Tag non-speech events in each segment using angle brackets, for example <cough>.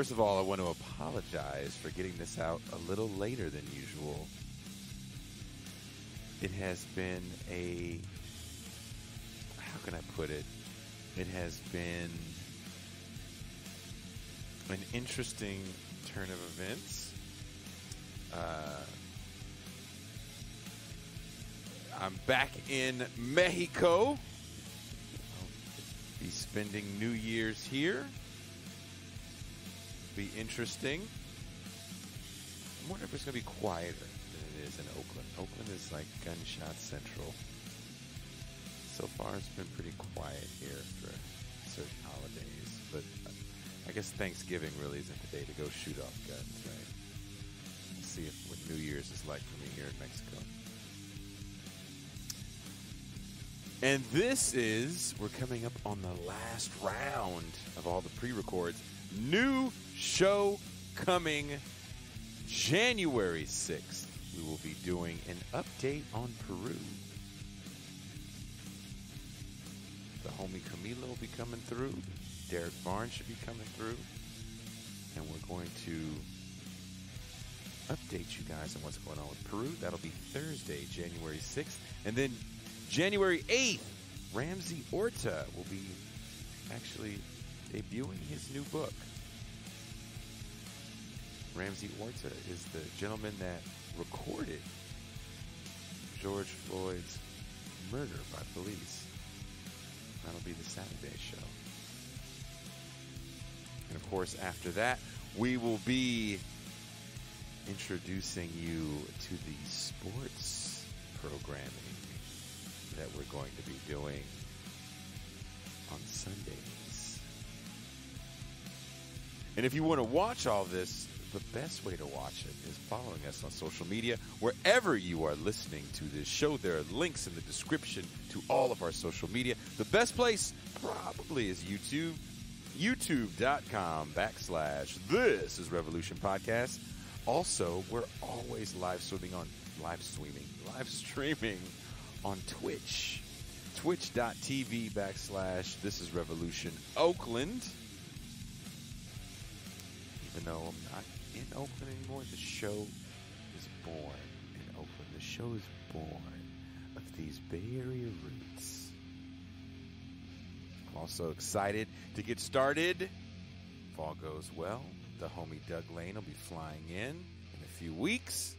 First of all, I want to apologize for getting this out a little later than usual. It has been a. How can I put it? It has been an interesting turn of events. Uh, I'm back in Mexico. I'll be spending New Year's here. Be interesting. I wonder if it's going to be quieter than it is in Oakland. Oakland is like gunshot central. So far, it's been pretty quiet here for certain holidays, but uh, I guess Thanksgiving really isn't the day to go shoot off guns, right? Let's see if what New Year's is like for me here in Mexico. And this is, we're coming up on the last round of all the pre records. New show coming January 6th. We will be doing an update on Peru. The homie Camilo will be coming through. Derek Barnes should be coming through. And we're going to update you guys on what's going on with Peru. That'll be Thursday, January 6th. And then January 8th, Ramsey Orta will be actually debuting his new book. Ramsey Orta is the gentleman that recorded George Floyd's murder by police. That'll be the Saturday show. And of course, after that, we will be introducing you to the sports programming that we're going to be doing on Sundays. And if you want to watch all this, the best way to watch it is following us on social media. Wherever you are listening to this show, there are links in the description to all of our social media. The best place probably is YouTube, youtube.com backslash this is Revolution Podcast. Also, we're always live streaming on live streaming, live streaming on Twitch. Twitch.tv backslash this is Revolution Oakland. Even though I'm not in Oakland anymore, the show is born in Oakland. The show is born of these Bay Area roots. I'm also excited to get started. If all goes well, the homie Doug Lain will be flying in in a few weeks.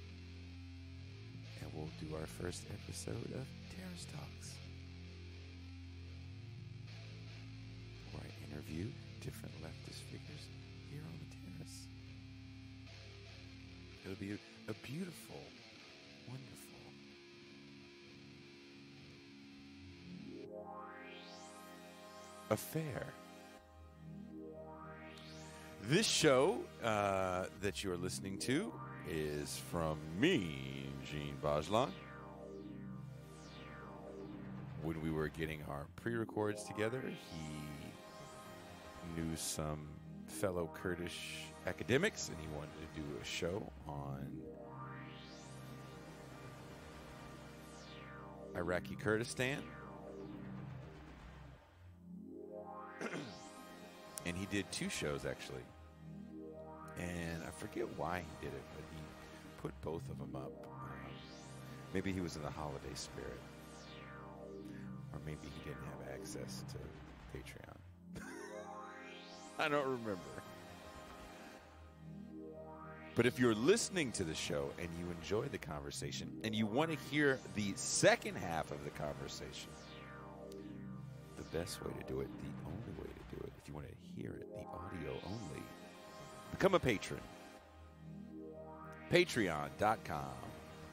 And we'll do our first episode of Terrace Talks. Where I interview different leftist figures It'll be a, beautiful, wonderful, affair. This show uh, that you are listening to is from me, Djene Bajalan. When we were getting our pre records together, he knew some fellow Kurdish academics and he wanted to do a show on Iraqi Kurdistan. <clears throat> and he did two shows actually. And I forget why he did it, but he put both of them up. Um, maybe he was in the holiday spirit, or maybe he didn't have access to Patreon. I don't remember. But if you're listening to the show and you enjoy the conversation and you want to hear the second half of the conversation, the best way to do it, the only way to do it, if you want to hear it, the audio only, become a patron. Patreon.com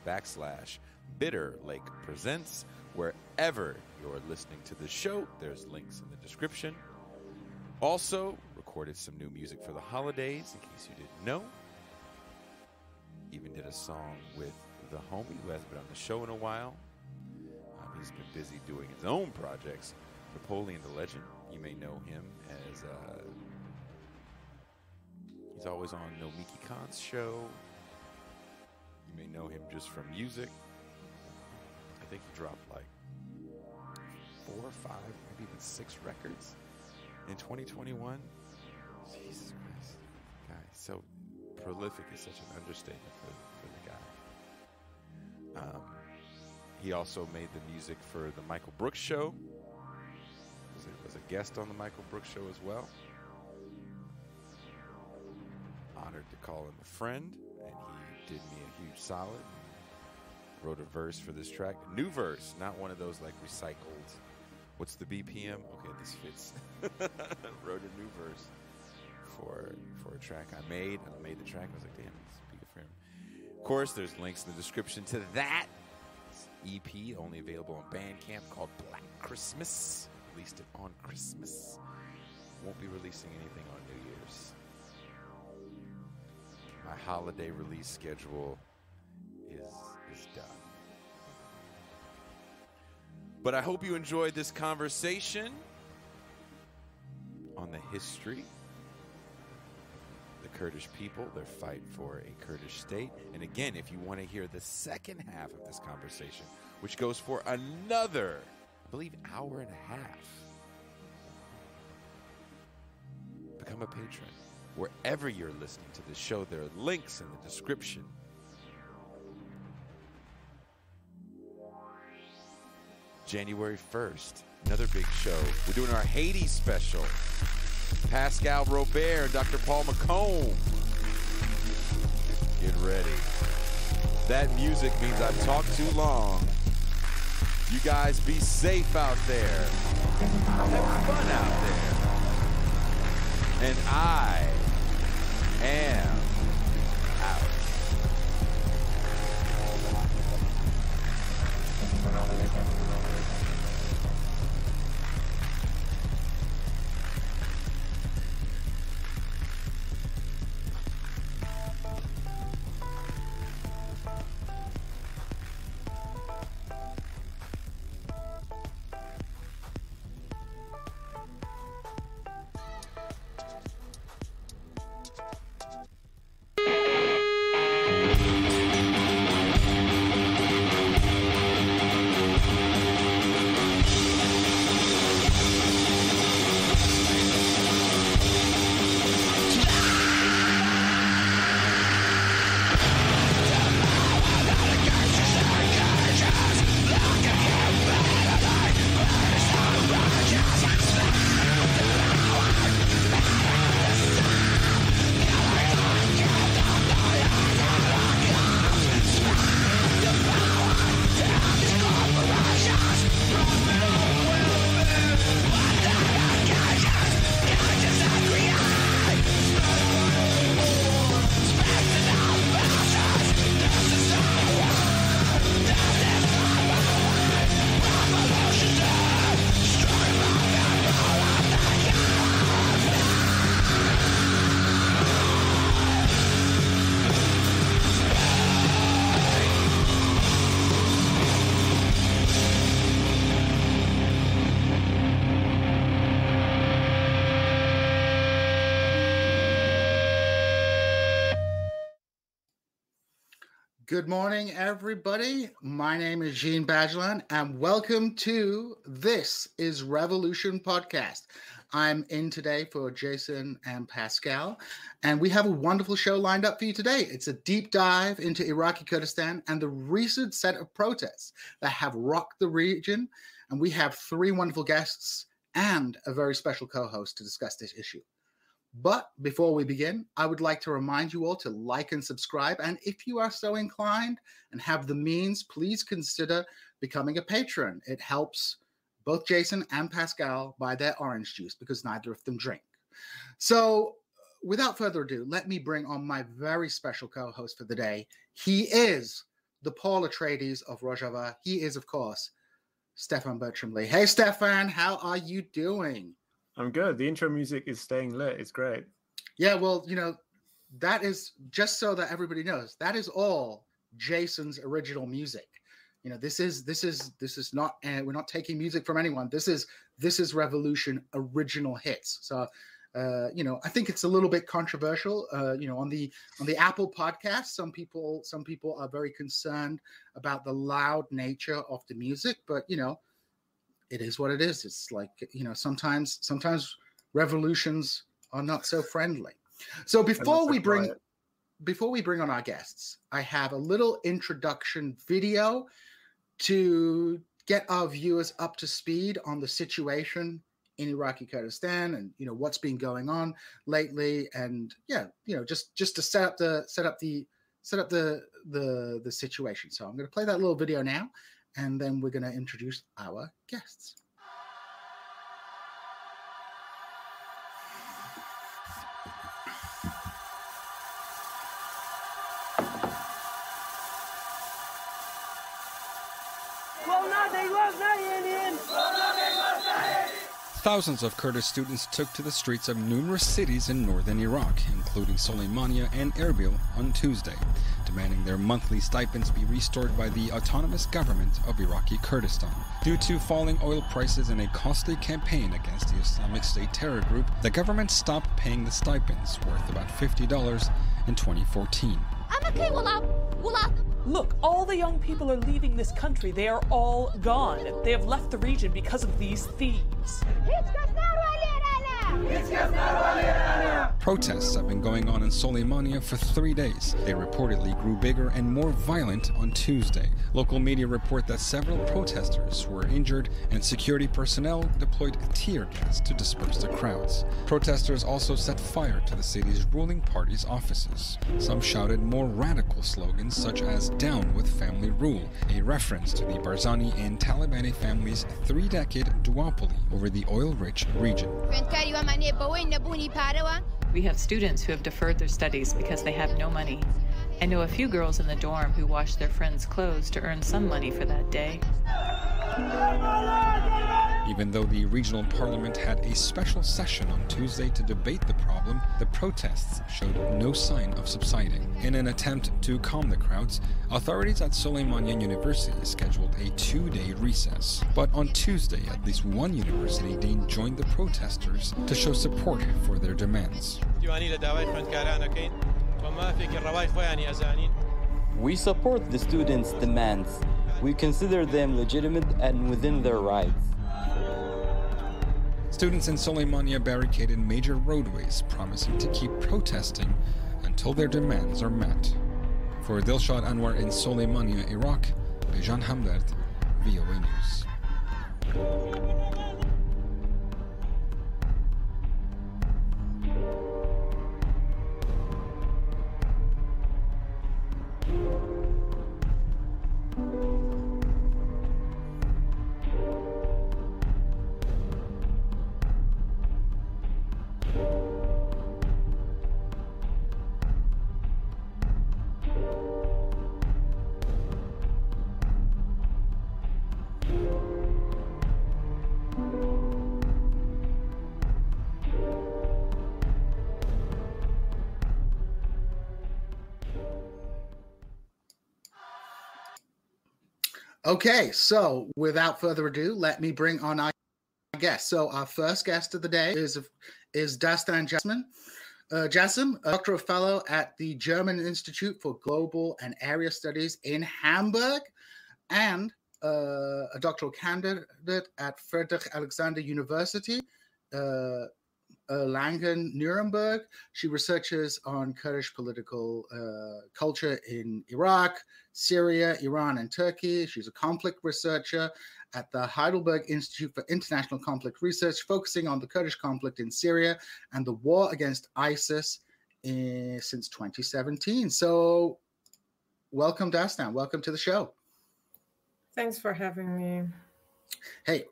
backslash Bitter Lake Presents. Wherever you're listening to the show, there's links in the description. Also, recorded some new music for the holidays, in case you didn't know. Even did a song with the homie who hasn't been on the show in a while. Um, he's been busy doing his own projects. Napoleon the Legend, you may know him as uh, he's always on No Miki Khan's show. You may know him just from music. I think he dropped like four or five, maybe even six records in 2021. Jesus Christ, guy, so prolific is such an understatement for, for the guy. Um, he also made the music for the Michael Brooks show. Was was a guest on the Michael Brooks show as well. Honored to call him a friend, and he did me a huge solid. Wrote a verse for this track, new verse, not one of those like recycled. What's the BPM? Okay, this fits. <laughs> Wrote a new verse for for a track I made. And I made the track. I was like, damn, good for him. Of course, there's links in the description to that EP, only available on Bandcamp, called Black Christmas. Released it on Christmas. Won't be releasing anything on New Year's. My holiday release schedule is is done. But I hope you enjoyed this conversation on the history the Kurdish people, their fight for a Kurdish state. And again, if you want to hear the second half of this conversation, which goes for another, I believe, hour and a half, become a patron. Wherever you're listening to this show, there are links in the description. January 1st, another big show. We're doing our Haiti special. Pascal Robert, Dr. Paul McComb. Get ready. That music means I've talked too long. You guys be safe out there. Have fun out there. And I am Good morning, everybody. My name is Djene Bajalan, and welcome to This is Revolution Podcast. I'm in today for Jason and Pascal, and we have a wonderful show lined up for you today. It's a deep dive into Iraqi Kurdistan and the recent set of protests that have rocked the region. And we have three wonderful guests and a very special co host to discuss this issue. But before we begin, I would like to remind you all to like and subscribe. And if you are so inclined and have the means, please consider becoming a patron. It helps both Jason and Pascal buy their orange juice because neither of them drink. So, without further ado, let me bring on my very special co host for the day. He is the Paul Atreides of Rojava. He is, of course, Stefan Bertram Lee. Hey, Stefan, how are you doing? I'm good. The intro music is staying lit. It's great. Yeah, well, you know, that is just so that everybody knows that is all Jason's original music. You know, this is this is this is not, uh, we're not taking music from anyone. This is this is Revolution original hits. So uh, you know, I think it's a little bit controversial. Uh, you know, on the on the Apple podcast, some people some people are very concerned about the loud nature of the music, but you know, it is what it is. It's like you know, sometimes sometimes revolutions are not so friendly. So before we bring quiet. before we bring on our guests, I have a little introduction video to get our viewers up to speed on the situation in Iraqi Kurdistan and you know what's been going on lately and yeah you know just just to set up the set up the set up the the the situation so I'm going to play that little video now and then we're going to introduce our guests Thousands of Kurdish students took to the streets of numerous cities in northern Iraq, including Soleimania and Erbil, on Tuesday, demanding their monthly stipends be restored by the autonomous government of Iraqi Kurdistan. Due to falling oil prices and a costly campaign against the Islamic State terror group, the government stopped paying the stipends, worth about $50 in 2014. Look, all the young people are leaving this country. They are all gone. They have left the region because of these thieves. Protests have been going on in Soleimania for three days. They reportedly grew bigger and more violent on Tuesday. Local media report that several protesters were injured and security personnel deployed tear gas to disperse the crowds. Protesters also set fire to the city's ruling party's offices. Some shouted more radical slogans such as Down with Family Rule, a reference to the Barzani and Talabani family's three-decade duopoly over the oil-rich region. We have students who have deferred their studies because they have no money. I know a few girls in the dorm who wash their friends' clothes to earn some money for that day. Even though the regional parliament had a special session on Tuesday to debate the problem, the protests showed no sign of subsiding. In an attempt to calm the crowds, authorities at Soleimanian University scheduled a two-day recess. But on Tuesday, at least one university dean joined the protesters to show support for their demands. We support the students' demands. We consider them legitimate and within their rights. Students in Soleimania barricaded major roadways, promising to keep protesting until their demands are met. For Dilshad Anwar in Soleimania, Iraq, Bejan Hamdard, VOA News. Okay, so without further ado, let me bring on our guest. So our first guest of the day is is Dastan Jasmin. Uh, Jasim, a doctoral fellow at the German Institute for Global and Area Studies in Hamburg, and uh, a doctoral candidate at Friedrich Alexander University, uh, Langen, Nuremberg. She researches on Kurdish political uh, culture in Iraq, Syria, Iran, and Turkey. She's a conflict researcher at the Heidelberg Institute for International Conflict Research, focusing on the Kurdish conflict in Syria and the war against ISIS in, since 2017. So, welcome, Dastan. Welcome to the show. Thanks for having me. Hey,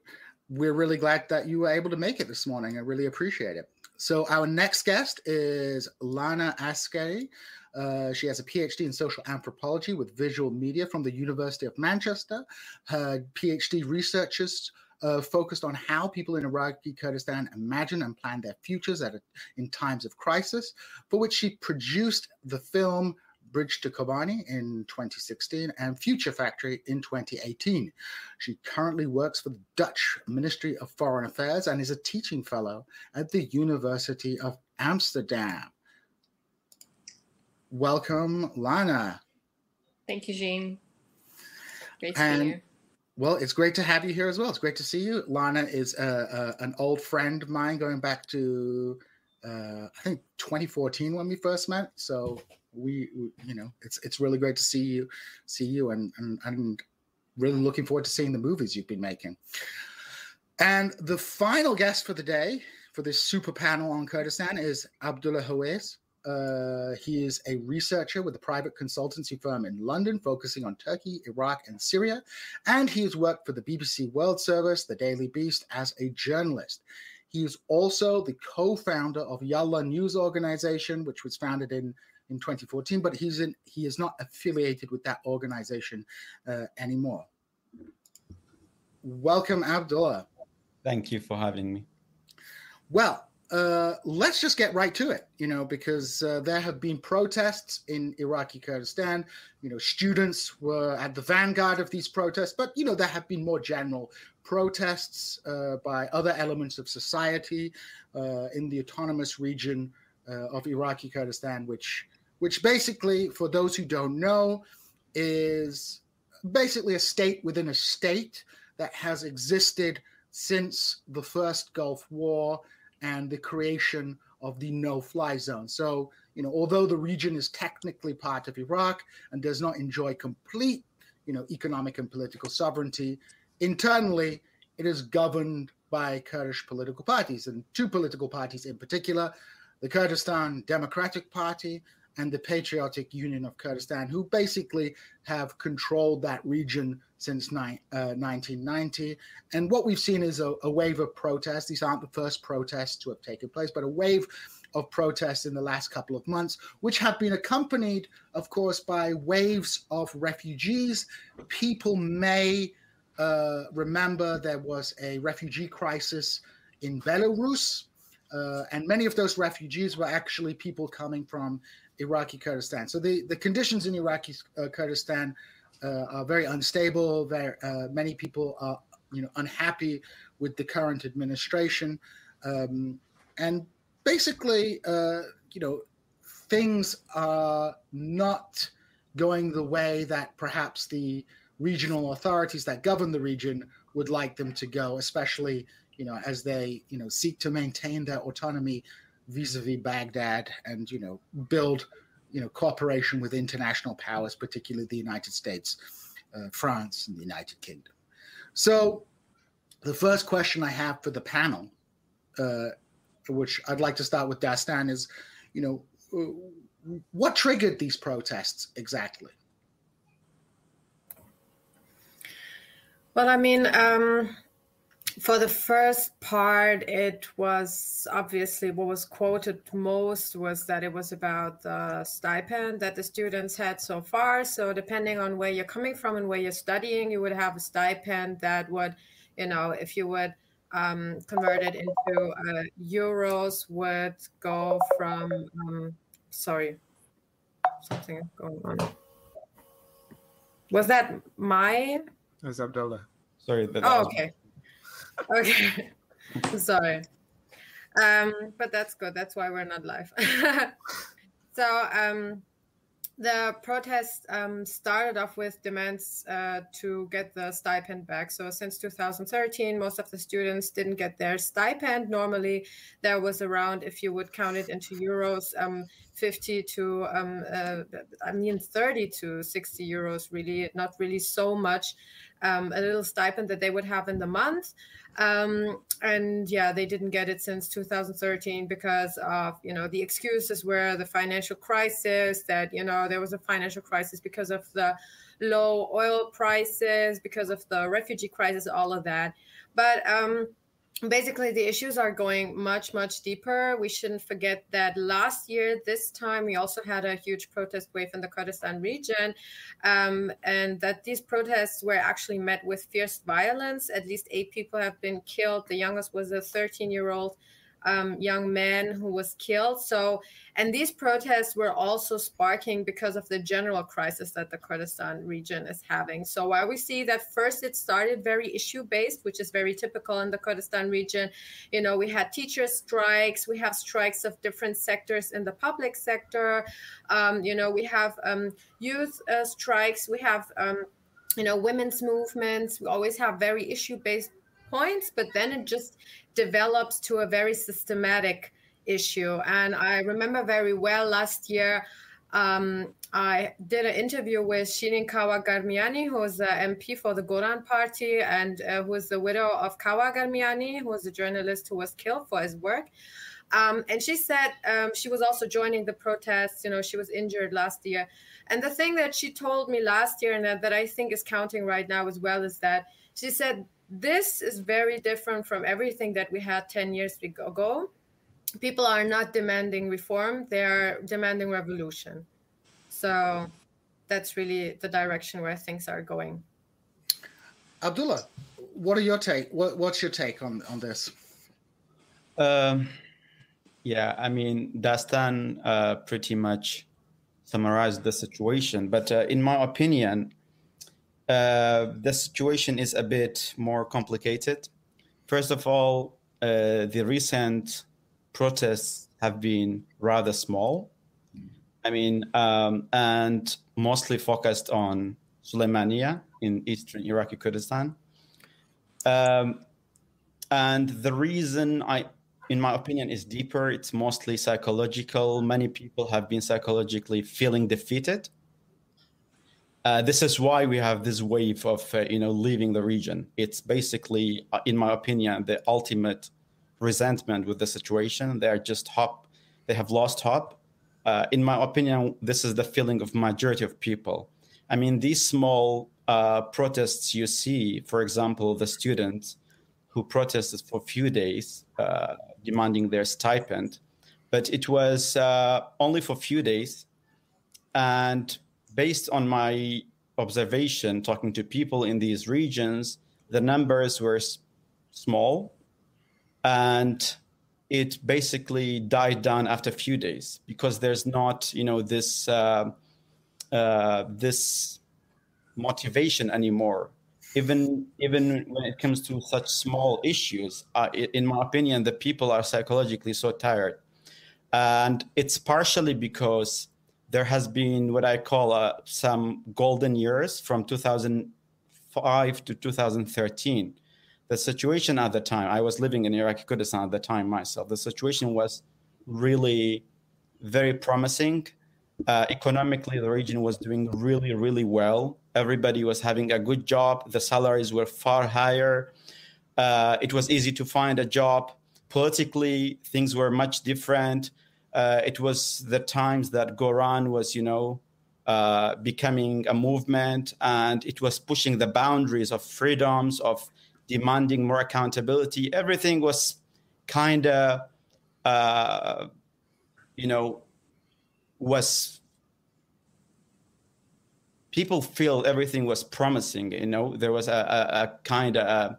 we're really glad that you were able to make it this morning. I really appreciate it. So, our next guest is Lana Askari. Uh, she has a PhD in social anthropology with visual media from the University of Manchester. Her PhD researches uh, focused on how people in Iraqi Kurdistan imagine and plan their futures at a, in times of crisis, for which she produced the film Bridge to Kobane in 2016 and Future Factory in 2018. She currently works for the Dutch Ministry of Foreign Affairs and is a teaching fellow at the University of Amsterdam. Welcome, Lana. Thank you, Djene. Great to And- be here. Well, it's great to have you here as well. It's great to see you. Lana is uh, uh, an old friend of mine going back to, uh, I think, 2014 when we first met. So we, we- you know, it's it's really great to see you, see you, and and really looking forward to seeing the movies you've been making. And the final guest for the day for this super panel on Kurdistan is Abdulla Hawez. Uh, he is a researcher with a private consultancy firm in London focusing on Turkey, Iraq, and Syria and he has worked for the BBC World Service, the Daily Beast, as a journalist. He is also the co-founder of Yalla News Organization, which was founded in in 2014, but he's in he is not affiliated with that organization uh, anymore. Welcome, Abdulla. Thank you for having me. Well, uh, let's just get right to it, you know, because uh, there have been protests in Iraqi Kurdistan. You know, students were at the vanguard of these protests, but, you know, there have been more general protests uh, by other elements of society uh, in the autonomous region uh, of Iraqi Kurdistan, which, which basically, for those who don't know, is basically a state within a state that has existed since the first Gulf War and the creation of the no-fly zone. So, you know, although the region is technically part of Iraq and does not enjoy complete, you know, economic and political sovereignty, internally it is governed by Kurdish political parties and two political parties in particular, the Kurdistan Democratic Party and the Patriotic Union of Kurdistan, who basically have controlled that region since ni- uh, 1990. And what we've seen is a, a wave of protests. These aren't the first protests to have taken place, but a wave of protests in the last couple of months, which have been accompanied, of course, by waves of refugees. People may uh, remember there was a refugee crisis in Belarus. Uh, and many of those refugees were actually people coming from Iraqi Kurdistan. So the, the conditions in Iraqi uh, Kurdistan uh, are very unstable. There, uh, many people are, you know, unhappy with the current administration, um, and basically, uh, you know, things are not going the way that perhaps the regional authorities that govern the region would like them to go, especially, you know, as they, you know, seek to maintain their autonomy vis-a-vis Baghdad and you know build you know cooperation with international powers, particularly the United States, uh, France, and the United Kingdom. So, the first question I have for the panel, uh, which I'd like to start with Dastan, is, you know, uh, what triggered these protests exactly? Well, I mean, um, for the first part, it was obviously what was quoted most was that it was about the stipend that the students had so far. So, depending on where you're coming from and where you're studying, you would have a stipend that would, you know, if you would um, convert it into uh, euros, would go from, um, sorry, something going on. Was that my That's Abdulla. Sorry. That Oh, was- okay. Okay. <laughs> Sorry. Um, but that's good. That's why we're not live. <laughs> so um, the protest um, started off with demands uh, to get the stipend back. So since 2013, most of the students didn't get their stipend. Normally, there was around, if you would count it into euros, um, 50 to, um, uh, I mean, 30 to 60 euros, really, not really so much. Um, a little stipend that they would have in the month. Um, and yeah, they didn't get it since 2013 because of, you know, the excuses were the financial crisis, that, you know, there was a financial crisis because of the low oil prices, because of the refugee crisis, all of that. But um, basically the issues are going much much deeper. We shouldn't forget that last year this time we also had a huge protest wave in the kurdistan region um, and that these protests were actually met with fierce violence. At least eight people have been killed. The youngest was a 13 year old um, young man who was killed. So, and these protests were also sparking because of the general crisis that the Kurdistan region is having. So, while we see that first it started very issue based, which is very typical in the Kurdistan region, you know, we had teacher strikes, we have strikes of different sectors in the public sector, um, you know, we have um, youth uh, strikes, we have um, you know women's movements we always have very issue based points but then it just develops to a very systematic issue. And I remember very well last year, um, I did an interview with Shirin Kawa Garmiani, who is the MP for the Goran Party and uh, who is the widow of Kawa Garmiani, who was a journalist who was killed for his work. Um, and she said um, she was also joining the protests. You know, she was injured last year. And the thing that she told me last year and that, that I think is counting right now as well is that she said this is very different from everything that we had 10 years ago. People are not demanding reform, they are demanding revolution. So that's really the direction where things are going. Abdulla, what are your take? What, what's your take on, on this? Um, yeah, I mean, Dastan uh, pretty much summarized the situation. But uh, in my opinion, uh, the situation is a bit more complicated. First of all, uh, the recent protests have been rather small. I mean, um, and mostly focused on Suleimania in eastern Iraqi Kurdistan. Um, and the reason I, in my opinion, is deeper. It's mostly psychological. Many people have been psychologically feeling defeated uh, this is why we have this wave of uh, you know leaving the region. It's basically, uh, in my opinion, the ultimate resentment with the situation. They are just hope. They have lost hope. Uh, in my opinion, this is the feeling of majority of people. I mean, these small uh, protests you see, for example, the students who protested for a few days demanding their stipend, but it was only for a few days, and based on my observation, talking to people in these regions, the numbers were small and it basically died down after a few days because there's not, you know, this uh, uh, this motivation anymore. Even even when it comes to such small issues, uh, in my opinion, the people are psychologically so tired, and it's partially because there has been what I call uh, some golden years from 2005 to 2013. The situation at the time, I was living in Iraqi Kurdistan at the time myself. The situation was really very promising. Uh, economically, the region was doing really, really well. Everybody was having a good job. The salaries were far higher. Uh, it was easy to find a job. Politically, things were much different uh, it was the times that Goran was, you know, uh, becoming a movement and it was pushing the boundaries of freedoms, of demanding more accountability. Everything was kind of, uh, you know, was people feel everything was promising. You know, there was a, a, a kind of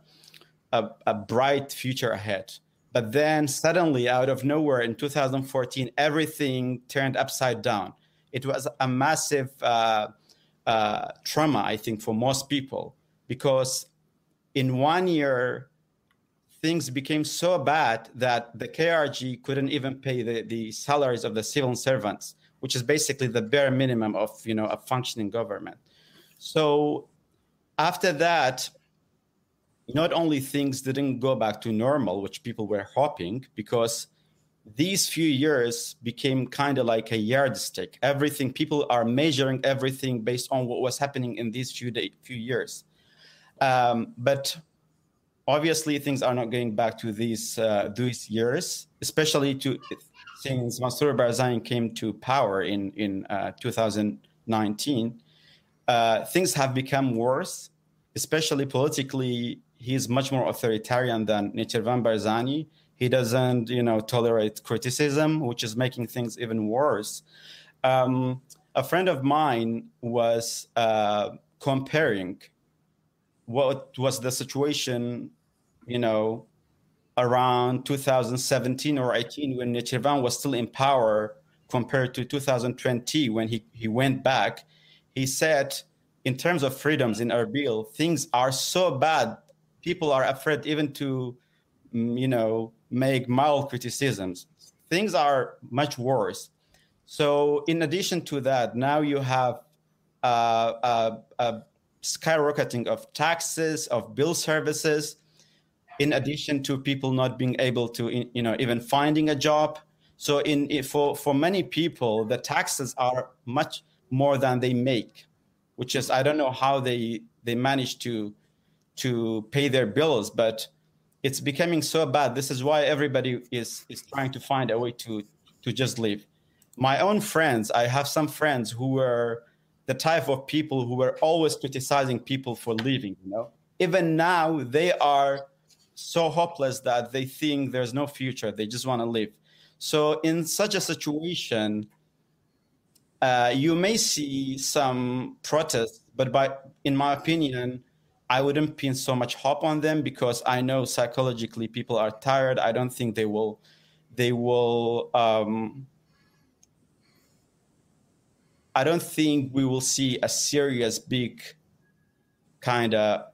a, a, bright future ahead. But then suddenly, out of nowhere in 2014, everything turned upside down. It was a massive uh, uh, trauma, I think, for most people, because in one year, things became so bad that the KRG couldn't even pay the, the salaries of the civil servants, which is basically the bare minimum of you know a functioning government. So after that, not only things didn't go back to normal, which people were hoping, because these few years became kind of like a yardstick. Everything people are measuring everything based on what was happening in these few day, few years. Um, but obviously, things are not going back to these uh, these years, especially to since Masroor Barzani came to power in in uh, 2019. Uh, things have become worse especially politically, he's much more authoritarian than Nechirvan Barzani. He doesn't, you know, tolerate criticism, which is making things even worse. Um, a friend of mine was uh, comparing what was the situation, you know, around 2017 or 18 when Nechirvan was still in power compared to 2020 when he, he went back. He said, in terms of freedoms in Erbil, things are so bad. People are afraid even to, mm, you know, make mild criticisms. Things are much worse. So, in addition to that, now you have uh, uh, uh, skyrocketing of taxes, of bill services, in addition to people not being able to, you know, even finding a job. So, in for for many people, the taxes are much more than they make, which is I don't know how they they manage to to pay their bills, but it's becoming so bad. This is why everybody is is trying to find a way to to just leave. My own friends, I have some friends who were the type of people who were always criticizing people for leaving. You know, even now they are so hopeless that they think there's no future. They just want to leave. So in such a situation, uh, you may see some protests, but by in my opinion, I wouldn't pin so much hope on them because I know psychologically people are tired. I don't think they will they will um, I don't think we will see a serious big kind of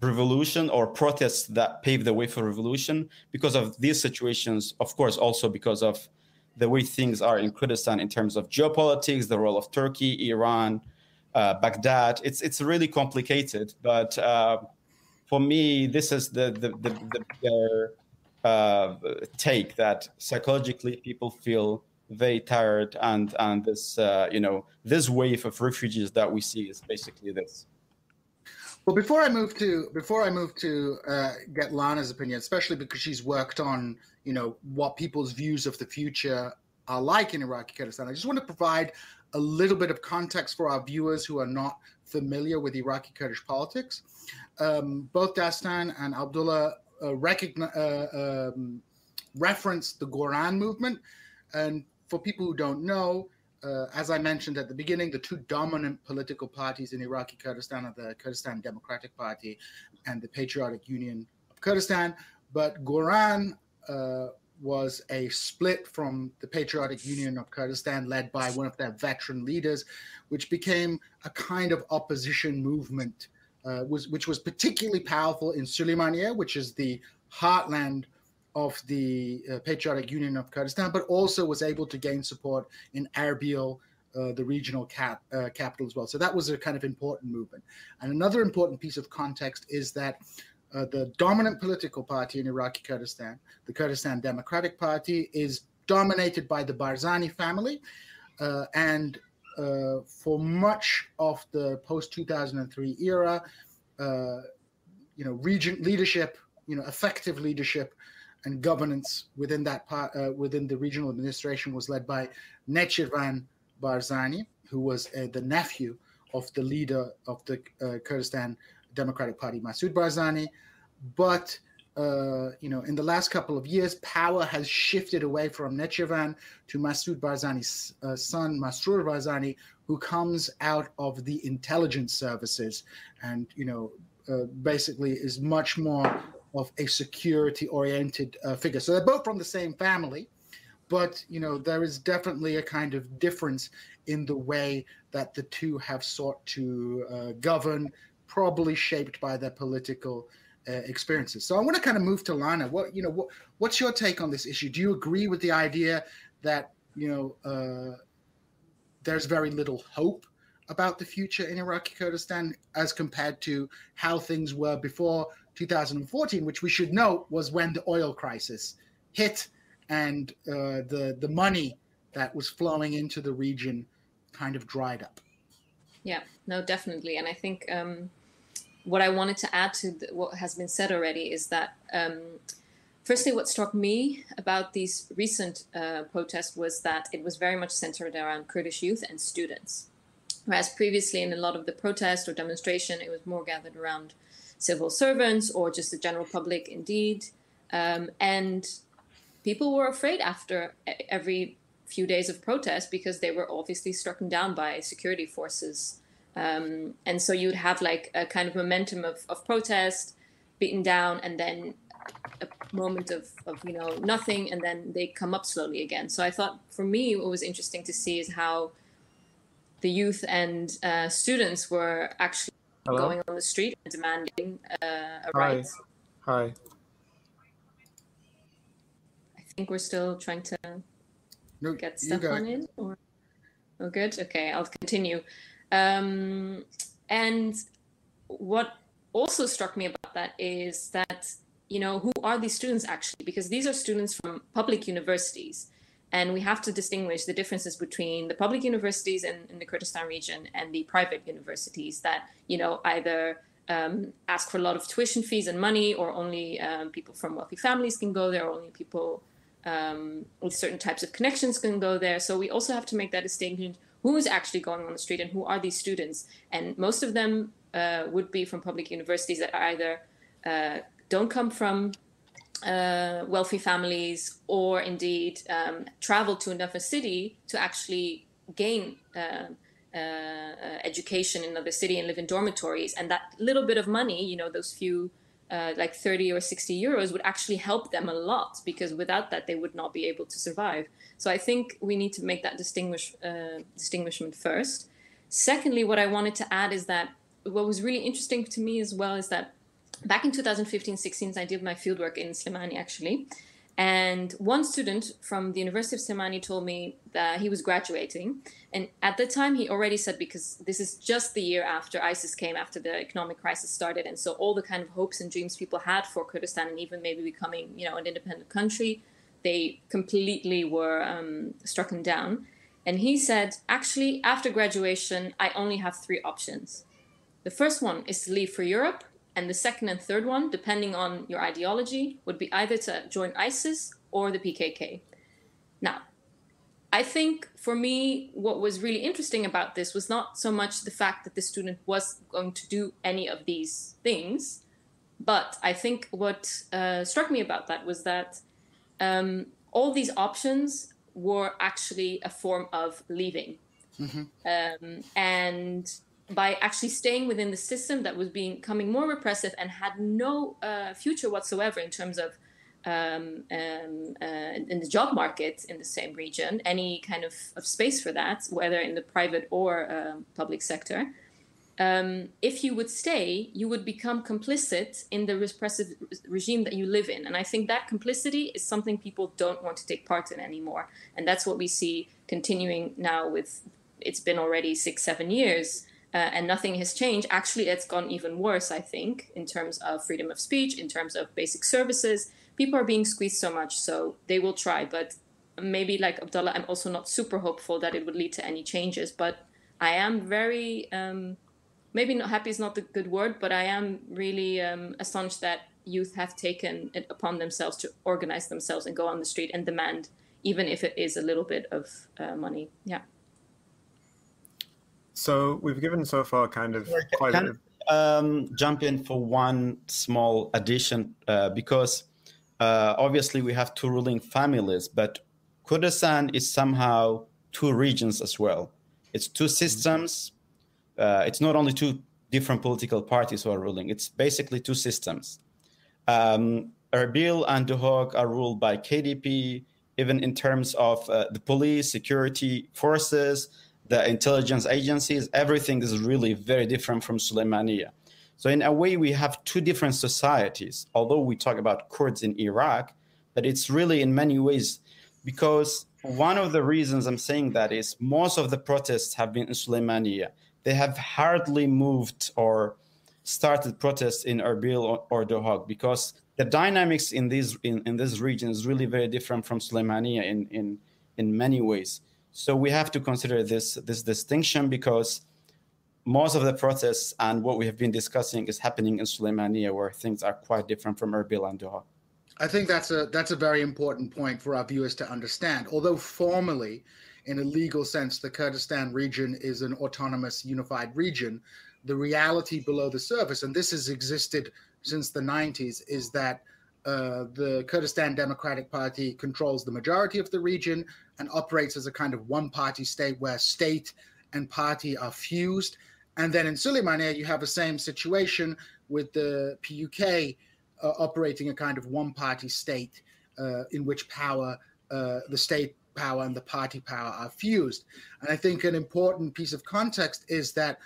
revolution or protests that pave the way for revolution because of these situations of course also because of the way things are in kurdistan in terms of geopolitics the role of turkey iran baghdad. It's it's really complicated but uh, for me this is the the the, the, the uh, take that psychologically people feel very tired and and this uh, you know this wave of refugees that we see is basically this. Well before i move to before i move to uh, get lana's opinion especially because she's worked on you know what people's views of the future are like in iraqi kurdistan i just want to provide a little bit of context for our viewers who are not familiar with iraqi kurdish politics um, both dastan and abdulla uh, uh, um, referenced the goran movement and for people who don't know, uh, as I mentioned at the beginning, the two dominant political parties in Iraqi Kurdistan are the Kurdistan Democratic Party and the Patriotic Union of Kurdistan. But Goran uh, was a split from the Patriotic Union of Kurdistan, led by one of their veteran leaders, which became a kind of opposition movement, uh, was, which was particularly powerful in Suleimania, which is the heartland of the uh, Patriotic Union of Kurdistan, but also was able to gain support in Erbil, uh, the regional cap, uh, capital as well. So that was a kind of important movement. And another important piece of context is that uh, the dominant political party in Iraqi Kurdistan, the Kurdistan Democratic Party, is dominated by the Barzani family. Uh, and uh, for much of the post 2003 era, you know, region leadership, you know, effective leadership and governance within that part, uh, within the regional administration was led by Nechirvan Barzani, who was uh, the nephew of the leader of the uh, Kurdistan Democratic Party, Masoud Barzani. But uh, you know, in the last couple of years, power has shifted away from Nechirvan to Masoud Barzani's uh, son, Masroor Barzani, who comes out of the intelligence services, and you know, uh, basically is much more of a security oriented uh, figure. So they're both from the same family, but you know there is definitely a kind of difference in the way that the two have sought to uh, govern, probably shaped by their political uh, experiences. So I want to kind of move to Lana. What you know, what, what's your take on this issue? Do you agree with the idea that you know uh, there's very little hope about the future in Iraqi Kurdistan as compared to how things were before 2014, which we should note was when the oil crisis hit and uh, the the money that was flowing into the region kind of dried up. Yeah, no, definitely, and I think um, what I wanted to add to the, what has been said already is that. Um, firstly, what struck me about these recent uh, protests was that it was very much centered around Kurdish youth and students. Whereas previously, in a lot of the protest or demonstration, it was more gathered around civil servants or just the general public, indeed. Um, and people were afraid after every few days of protest because they were obviously struck down by security forces. Um, and so you'd have like a kind of momentum of, of protest, beaten down, and then a moment of, of you know nothing, and then they come up slowly again. So I thought for me, what was interesting to see is how the youth and uh, students were actually Hello? going on the street and demanding uh, a Hi. right. Hi. I think we're still trying to No, get you go. Stefan in. Or... Oh, good. Okay, I'll continue. Um, and what also struck me about that is that you know who are these students actually? Because these are students from public universities and we have to distinguish the differences between the public universities in, in the Kurdistan region and the private universities that, you know, either um, ask for a lot of tuition fees and money, or only um, people from wealthy families can go there, or only people um, with certain types of connections can go there. So we also have to make that distinction who is actually going on the street and who are these students. And most of them uh, would be from public universities that either uh, don't come from uh, wealthy families or indeed um, travel to another city to actually gain uh, uh, education in another city and live in dormitories. And that little bit of money, you know, those few, uh, like 30 or 60 euros, would actually help them a lot because without that, they would not be able to survive. So I think we need to make that distinguish, uh, distinguishment first. Secondly, what I wanted to add is that what was really interesting to me as well is that back in 2015-16, I did my fieldwork in Slimani actually. And one student from the University of Slimani told me that he was graduating. And at the time, he already said, because this is just the year after ISIS came, after the economic crisis started. And so all the kind of hopes and dreams people had for Kurdistan and even maybe becoming, you know, an independent country, they completely were um, struck down. And he said, actually, after graduation, I only have three options. The first one is to leave for Europe and the second and third one, depending on your ideology, would be either to join ISIS or the PKK. Now, I think for me, what was really interesting about this was not so much the fact that the student was going to do any of these things, but I think what uh, struck me about that was that um, all these options were actually a form of leaving. Mm-hmm. Um, and by actually staying within the system that was being, becoming more repressive and had no uh, future whatsoever in terms of um, um, uh, in the job market in the same region, any kind of, of space for that, whether in the private or um, public sector. Um, if you would stay, you would become complicit in the repressive regime that you live in. And I think that complicity is something people don't want to take part in anymore. And that's what we see continuing now with it's been already six, seven years uh, and nothing has changed. Actually, it's gone even worse, I think, in terms of freedom of speech, in terms of basic services. People are being squeezed so much, so they will try. But maybe, like Abdulla, I'm also not super hopeful that it would lead to any changes. But I am very, um, maybe not happy is not the good word, but I am really um, astonished that youth have taken it upon themselves to organize themselves and go on the street and demand, even if it is a little bit of uh, money. Yeah. So we've given so far kind of quite a bit Can um, jump in for one small addition uh, because uh, obviously we have two ruling families, but Kurdistan is somehow two regions as well. It's two systems. Uh, it's not only two different political parties who are ruling. It's basically two systems. Um, Erbil and Duhok are ruled by KDP, even in terms of uh, the police, security forces, the intelligence agencies, everything is really very different from Suleimania. So in a way, we have two different societies. Although we talk about Kurds in Iraq, but it's really in many ways because one of the reasons I'm saying that is most of the protests have been in Suleimania. They have hardly moved or started protests in Erbil or, or Dohuk because the dynamics in these in, in this region is really very different from Suleimania in, in in many ways. So we have to consider this this distinction because most of the process and what we have been discussing is happening in Suleimania, where things are quite different from Erbil and Doha. I think that's a that's a very important point for our viewers to understand. Although formally, in a legal sense, the Kurdistan region is an autonomous, unified region. The reality below the surface, and this has existed since the 90s, is that uh, the Kurdistan Democratic Party controls the majority of the region and operates as a kind of one party state where state and party are fused. And then in Suleimania, you have the same situation with the PUK uh, operating a kind of one party state uh, in which power, uh, the state power and the party power are fused. And I think an important piece of context is that,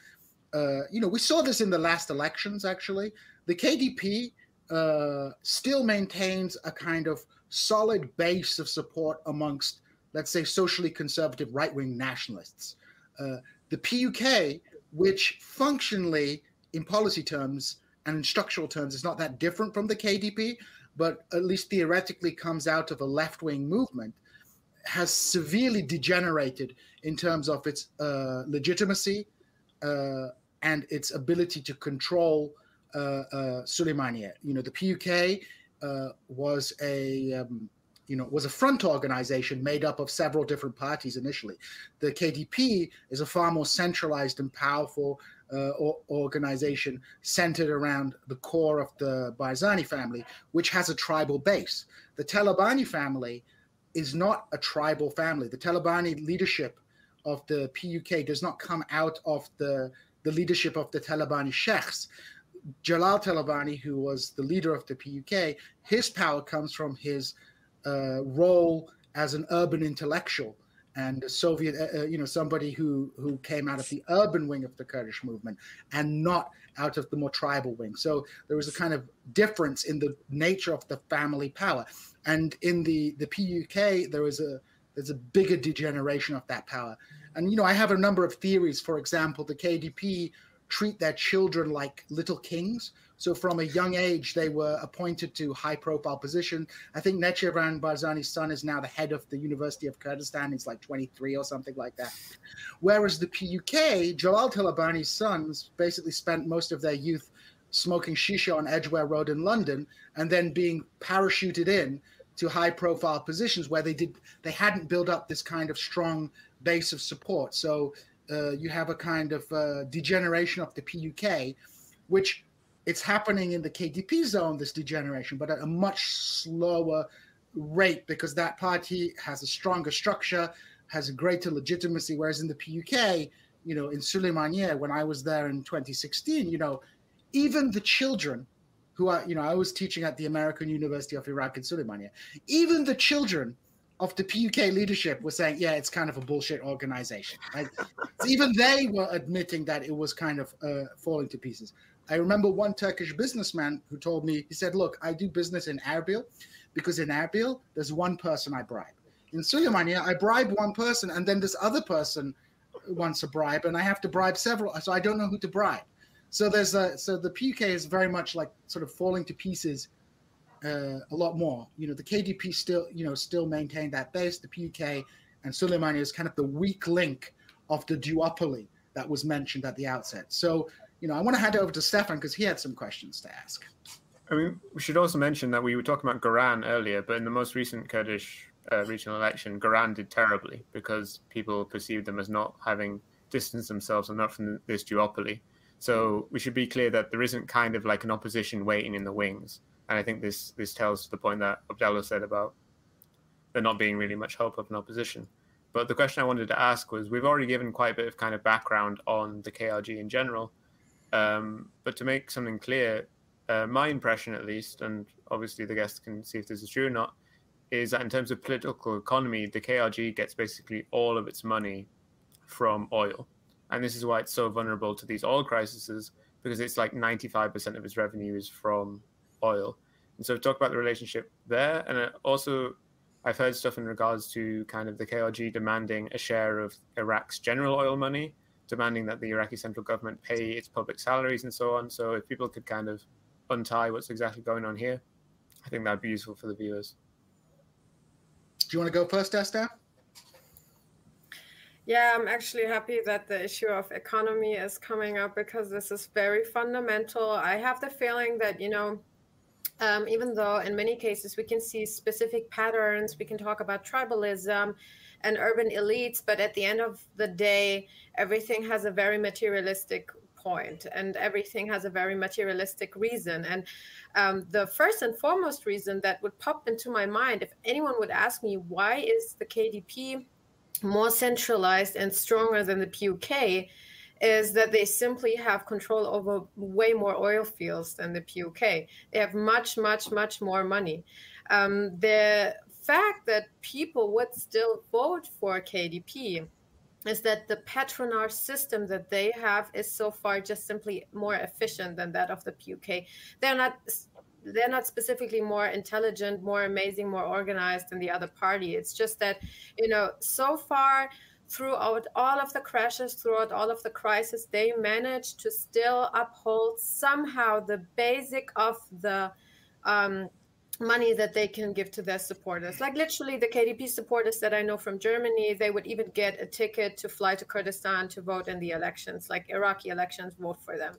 uh, you know, we saw this in the last elections, actually. The KDP uh, still maintains a kind of solid base of support amongst, let's say, socially conservative right wing nationalists. Uh, the PUK, which functionally, in policy terms and in structural terms, is not that different from the KDP, but at least theoretically comes out of a left wing movement, has severely degenerated in terms of its uh, legitimacy uh, and its ability to control uh, uh, Suleimania. You know, the PUK uh, was a um, you know was a front organization made up of several different parties initially. The KDP is a far more centralized and powerful uh, organization centered around the core of the Barzani family, which has a tribal base. The Talabani family is not a tribal family. The Talabani leadership of the PUK does not come out of the the leadership of the Talabani sheikhs. Jalal Talabani, who was the leader of the PUK, his power comes from his uh, role as an urban intellectual and a Soviet, uh, uh, you know, somebody who who came out of the urban wing of the Kurdish movement and not out of the more tribal wing. So there was a kind of difference in the nature of the family power, and in the the PUK there was a there's a bigger degeneration of that power. And you know, I have a number of theories. For example, the KDP treat their children like little kings. So from a young age, they were appointed to high profile position. I think Nechirvan Barzani's son is now the head of the University of Kurdistan. He's like 23 or something like that. Whereas the PUK, Jalal Talabani's sons basically spent most of their youth smoking shisha on Edgware Road in London and then being parachuted in to high profile positions where they did they hadn't built up this kind of strong base of support. So uh, you have a kind of uh, degeneration of the PUK, which it's happening in the KDP zone, this degeneration, but at a much slower rate because that party has a stronger structure, has a greater legitimacy. Whereas in the PUK, you know, in Suleimania, when I was there in 2016, you know, even the children who are, you know, I was teaching at the American University of Iraq in Suleimania, even the children of the PUK leadership were saying, yeah, it's kind of a bullshit organization. Right? <laughs> even they were admitting that it was kind of uh, falling to pieces. I remember one Turkish businessman who told me, he said, look, I do business in Erbil because in Erbil, there's one person I bribe. In Suleimania, I bribe one person and then this other person wants a bribe and I have to bribe several. So I don't know who to bribe. So there's a, so the PUK is very much like sort of falling to pieces uh, a lot more. You know, the KDP still, you know, still maintain that base. The PUK and Suleimani is kind of the weak link of the duopoly that was mentioned at the outset. So, you know, I want to hand it over to Stefan because he had some questions to ask. I mean, we should also mention that we were talking about Goran earlier, but in the most recent Kurdish uh, regional election, Goran did terribly because people perceived them as not having distanced themselves enough from this duopoly. So we should be clear that there isn't kind of like an opposition waiting in the wings and I think this this tells the point that Abdulla said about there not being really much hope of an opposition. But the question I wanted to ask was: We've already given quite a bit of kind of background on the KRG in general, um, but to make something clear, uh, my impression at least, and obviously the guests can see if this is true or not, is that in terms of political economy, the KRG gets basically all of its money from oil, and this is why it's so vulnerable to these oil crises because it's like 95% of its revenue is from oil. And so talk about the relationship there. And also, I've heard stuff in regards to kind of the KRG demanding a share of Iraq's general oil money, demanding that the Iraqi central government pay its public salaries and so on. So if people could kind of untie what's exactly going on here, I think that'd be useful for the viewers. Do you want to go first, Dastan? Yeah, I'm actually happy that the issue of economy is coming up because this is very fundamental. I have the feeling that, you know, um, even though in many cases we can see specific patterns, we can talk about tribalism and urban elites. But at the end of the day, everything has a very materialistic point and everything has a very materialistic reason. And um, the first and foremost reason that would pop into my mind, if anyone would ask me, why is the KDP more centralized and stronger than the PUK? is that they simply have control over way more oil fields than the PUK. They have much, much, much more money. Um, the fact that people would still vote for KDP is that the patronage system that they have is so far just simply more efficient than that of the PUK. They're not they're not specifically more intelligent, more amazing, more organized than the other party. It's just that, you know, so far throughout all of the crashes, throughout all of the crisis, they managed to still uphold somehow the basic of the um, money that they can give to their supporters. Like literally, the KDP supporters that I know from Germany, they would even get a ticket to fly to Kurdistan to vote in the elections, like Iraqi elections, vote for them.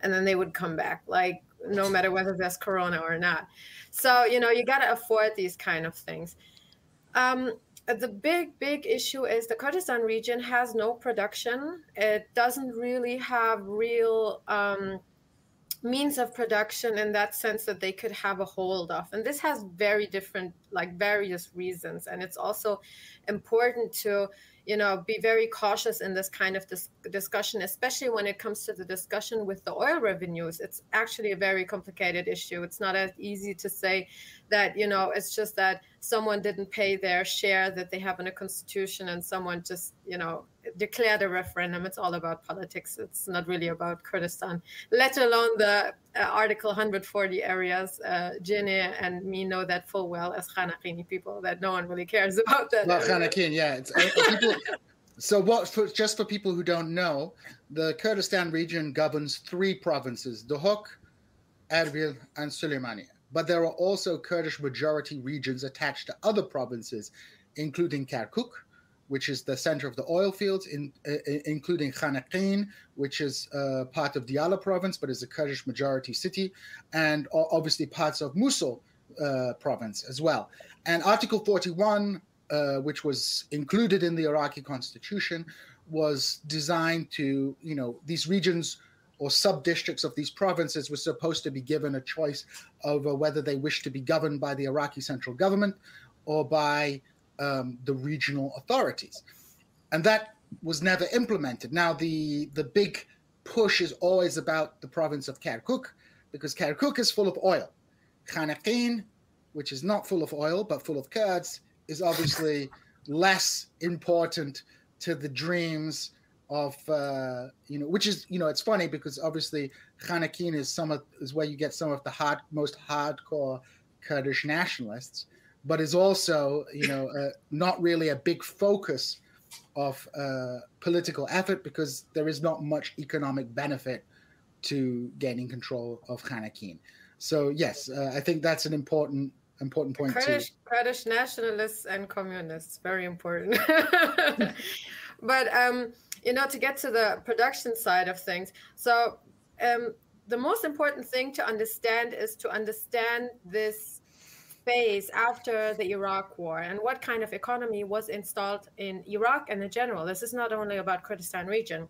And then they would come back, like no matter whether there's corona or not. So, you know, you got to afford these kind of things. Um, the big big issue is the kurdistan region has no production it doesn't really have real um, means of production in that sense that they could have a hold of. And this has very different like various reasons. And it's also important to you know be very cautious in this kind of dis- discussion especially when it comes to the discussion with the oil revenues. It's actually a very complicated issue. It's not as easy to say that you know it's just that someone didn't pay their share that they have in a constitution and someone just you know declared a referendum. It's all about politics. It's not really about kurdistan let alone the uh, article 140 areas. Uh, and me know that full well as Khanaqini people that no one really cares <laughs> about that well Khanaqin yeah it's, uh, people, <laughs> so what for, just for people who don't know the kurdistan region governs three provinces Duhok, erbil and suleimania but there are also Kurdish majority regions attached to other provinces, including Kirkuk, which is the center of the oil fields, in, uh, including Khanaqin, which is uh, part of Diyala province, but is a Kurdish majority city, and obviously parts of Mosul uh, province as well. And Article 41, uh, which was included in the Iraqi constitution, was designed to, you know, these regions or sub districts of these provinces were supposed to be given a choice over whether they wish to be governed by the Iraqi central government or by um, the regional authorities. And that was never implemented. Now, the, the big push is always about the province of Kirkuk because Kirkuk is full of oil. Khanaqin, which is not full of oil but full of Kurds, is obviously <laughs> less important to the dreams of uh, you know, which is you know, it's funny because obviously Khanaqin is some of is where you get some of the hard, most hardcore Kurdish nationalists, but is also you know uh, not really a big focus of uh, political effort because there is not much economic benefit to gaining control of Khanaqin. So yes, uh, I think that's an important important point Kurdish. Kurdish nationalists and communists, very important. <laughs> but um, you know, to get to the production side of things. So, um, the most important thing to understand is to understand this phase after the Iraq war and what kind of economy was installed in Iraq and in general. This is not only about Kurdistan region.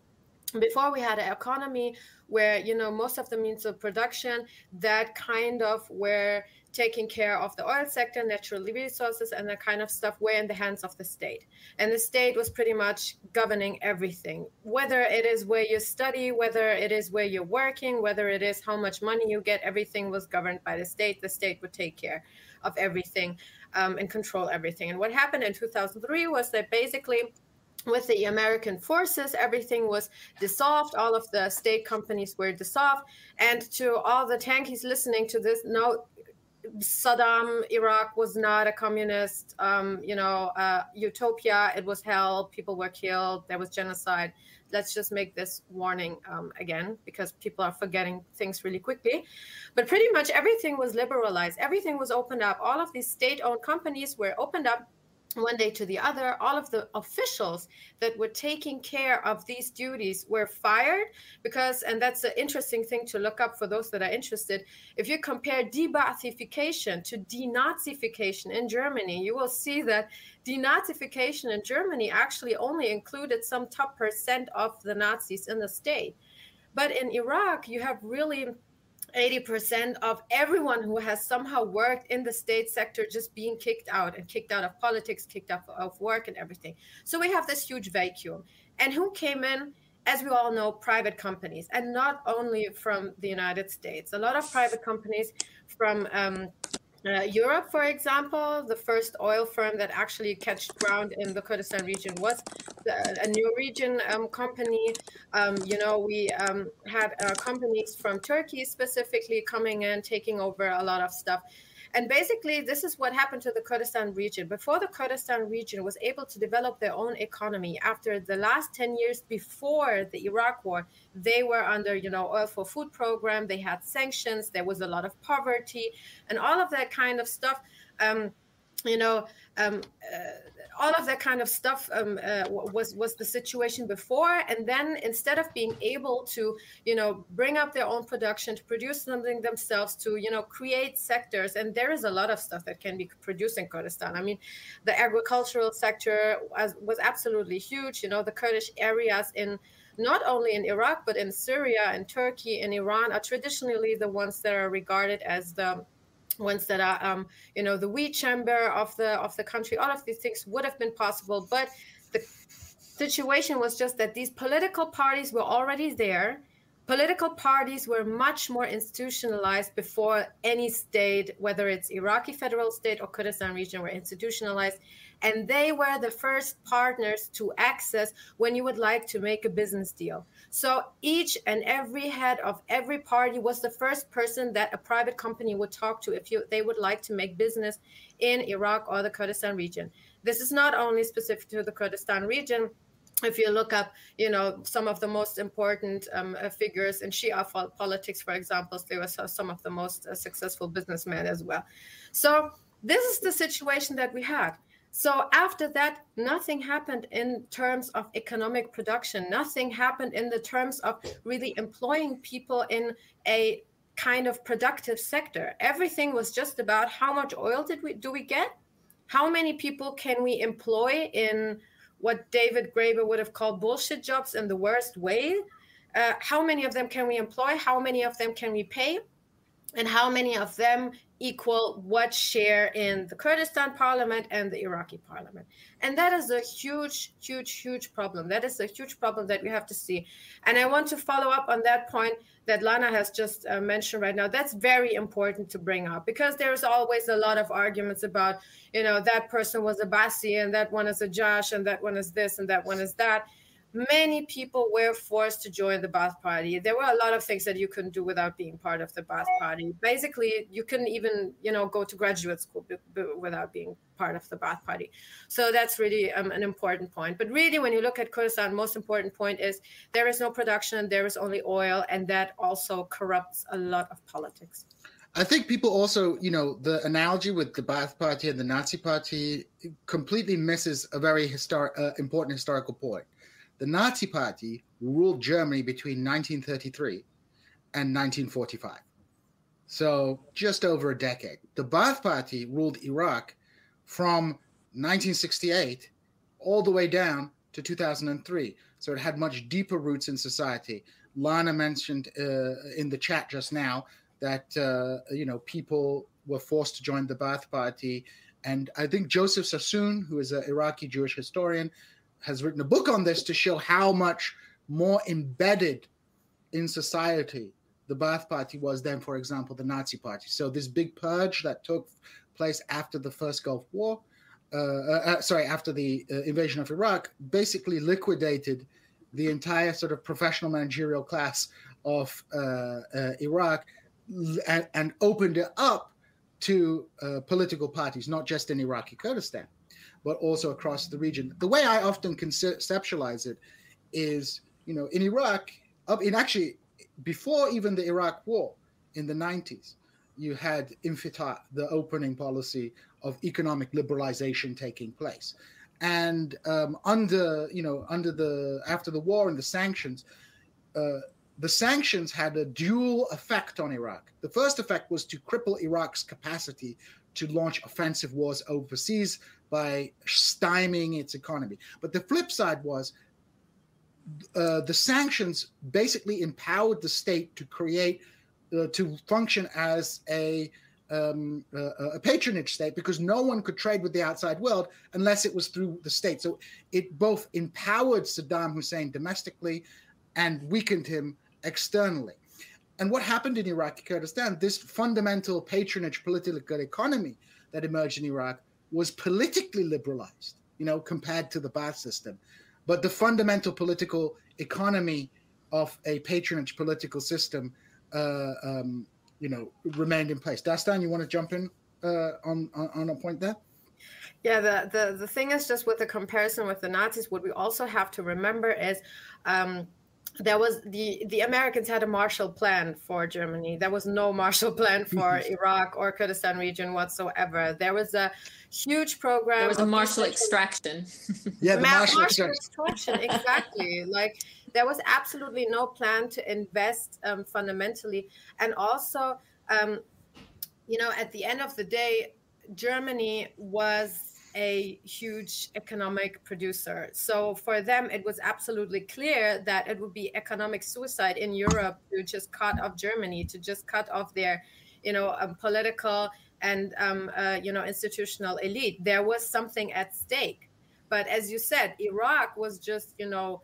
Before we had an economy where you know most of the means of production that kind of were taking care of the oil sector, natural resources, and that kind of stuff were in the hands of the state. And the state was pretty much governing everything, whether it is where you study, whether it is where you're working, whether it is how much money you get, everything was governed by the state. The state would take care of everything um, and control everything. And what happened in 2003 was that basically, with the American forces, everything was dissolved. All of the state companies were dissolved. And to all the tankies listening to this, no, Saddam, Iraq was not a communist, um, you know, uh, utopia. It was hell. People were killed. There was genocide. Let's just make this warning um, again because people are forgetting things really quickly. But pretty much everything was liberalized. Everything was opened up. All of these state-owned companies were opened up one day to the other, all of the officials that were taking care of these duties were fired because, and that's an interesting thing to look up for those that are interested. If you compare de-Baathification to denazification in Germany, you will see that denazification in Germany actually only included some top percent of the Nazis in the state. But in Iraq, you have really 80% of everyone who has somehow worked in the state sector just being kicked out and kicked out of politics, kicked out of work and everything. So we have this huge vacuum. And who came in? As we all know, private companies, and not only from the United States. A lot of private companies from um, uh, Europe, for example, the first oil firm that actually catched ground in the Kurdistan region was the, a Norwegian um, company. Um, you know, we um, had uh, companies from Turkey specifically coming in, taking over a lot of stuff. And basically, this is what happened to the Kurdistan region. Before the Kurdistan region was able to develop their own economy, after the last 10 years before the Iraq war, they were under, you know, oil for food program. They had sanctions. There was a lot of poverty and all of that kind of stuff. Um, you know, um, uh, all of that kind of stuff um, uh, was was the situation before. And then instead of being able to you know bring up their own production to produce something themselves to you know create sectors and there is a lot of stuff that can be produced in kurdistan. I mean the agricultural sector was, was absolutely huge you know the kurdish areas in not only in iraq but in syria and turkey and iran are traditionally the ones that are regarded as the ones that are um, you know the wheat chamber of the of the country all of these things would have been possible but the situation was just that these political parties were already there political parties were much more institutionalized before any state whether it's iraqi federal state or kurdistan region were institutionalized and they were the first partners to access when you would like to make a business deal so each and every head of every party was the first person that a private company would talk to if you, they would like to make business in Iraq or the Kurdistan region. This is not only specific to the Kurdistan region. If you look up, you know, some of the most important um, uh, figures in Shia politics, for example, they were some of the most uh, successful businessmen as well. So this is the situation that we had. So after that, nothing happened in terms of economic production. Nothing happened in the terms of really employing people in a kind of productive sector. Everything was just about how much oil did we do we get? How many people can we employ in what David Graeber would have called bullshit jobs in the worst way? Uh, how many of them can we employ? How many of them can we pay? And how many of them equal what share in the Kurdistan parliament and the Iraqi parliament. And that is a huge, huge, huge problem. That is a huge problem that we have to see. And I want to follow up on that point that Lana has just uh, mentioned right now. That's very important to bring up because there's always a lot of arguments about, you know, that person was a Ba'athi and that one is a Josh and that one is this and that one is that many people were forced to join the Ba'ath Party. There were a lot of things that you couldn't do without being part of the Ba'ath Party. Basically, you couldn't even, you know, go to graduate school b- b- without being part of the Ba'ath Party. So that's really um, an important point. But really, when you look at Kurdistan, most important point is there is no production, there is only oil, and that also corrupts a lot of politics. I think people also, you know, the analogy with the Ba'ath Party and the Nazi Party completely misses a very historic, uh, important historical point the Nazi Party ruled Germany between 1933 and 1945. So just over a decade. The Ba'ath Party ruled Iraq from 1968 all the way down to 2003. So it had much deeper roots in society. Lana mentioned uh, in the chat just now that uh, you know people were forced to join the Ba'ath Party, and I think Joseph Sassoon, who is an Iraqi Jewish historian, has written a book on this to show how much more embedded in society the Ba'ath Party was than, for example, the Nazi Party. So this big purge that took place after the first Gulf War, uh, uh, uh sorry, after the uh, invasion of Iraq, basically liquidated the entire sort of professional managerial class of uh, uh, Iraq and, and, opened it up to political parties, not just in Iraqi Kurdistan but also across the region. The way I often conceptualize it is, you know, in Iraq, up in actually before even the Iraq War in the 90s, you had infitah, the opening policy of economic liberalization taking place, and um, under you know under the after the war and the sanctions, uh, the sanctions had a dual effect on Iraq. The first effect was to cripple Iraq's capacity to launch offensive wars overseas by stymieing its economy. But the flip side was uh, the sanctions basically empowered the state to create, uh, to function as a um, uh, a patronage state because no one could trade with the outside world unless it was through the state. So it both empowered Saddam Hussein domestically and weakened him externally. And what happened in Iraqi Kurdistan, this fundamental patronage political economy that emerged in Iraq was politically liberalized, you know, compared to the Ba'ath system. But the fundamental political economy of a patronage political system, uh, um, you know, remained in place. Dastan, you want to jump in uh, on, on, on a point there? Yeah, the, the the thing is just with the comparison with the Nazis, what we also have to remember is um, there was the the Americans had a Marshall Plan for Germany. There was no Marshall Plan for <laughs> Iraq or Kurdistan region whatsoever. There was a huge program. There was a Marshall extraction. <laughs> yeah, the Marshall, Marshall extraction. exactly. <laughs> like there was absolutely no plan to invest um, fundamentally, and also, um, you know, at the end of the day, Germany was a huge economic producer. So for them, it was absolutely clear that it would be economic suicide in Europe to just cut off Germany, to just cut off their, you know, um, political and um, uh, you know institutional elite. There was something at stake. But as you said, Iraq was just you know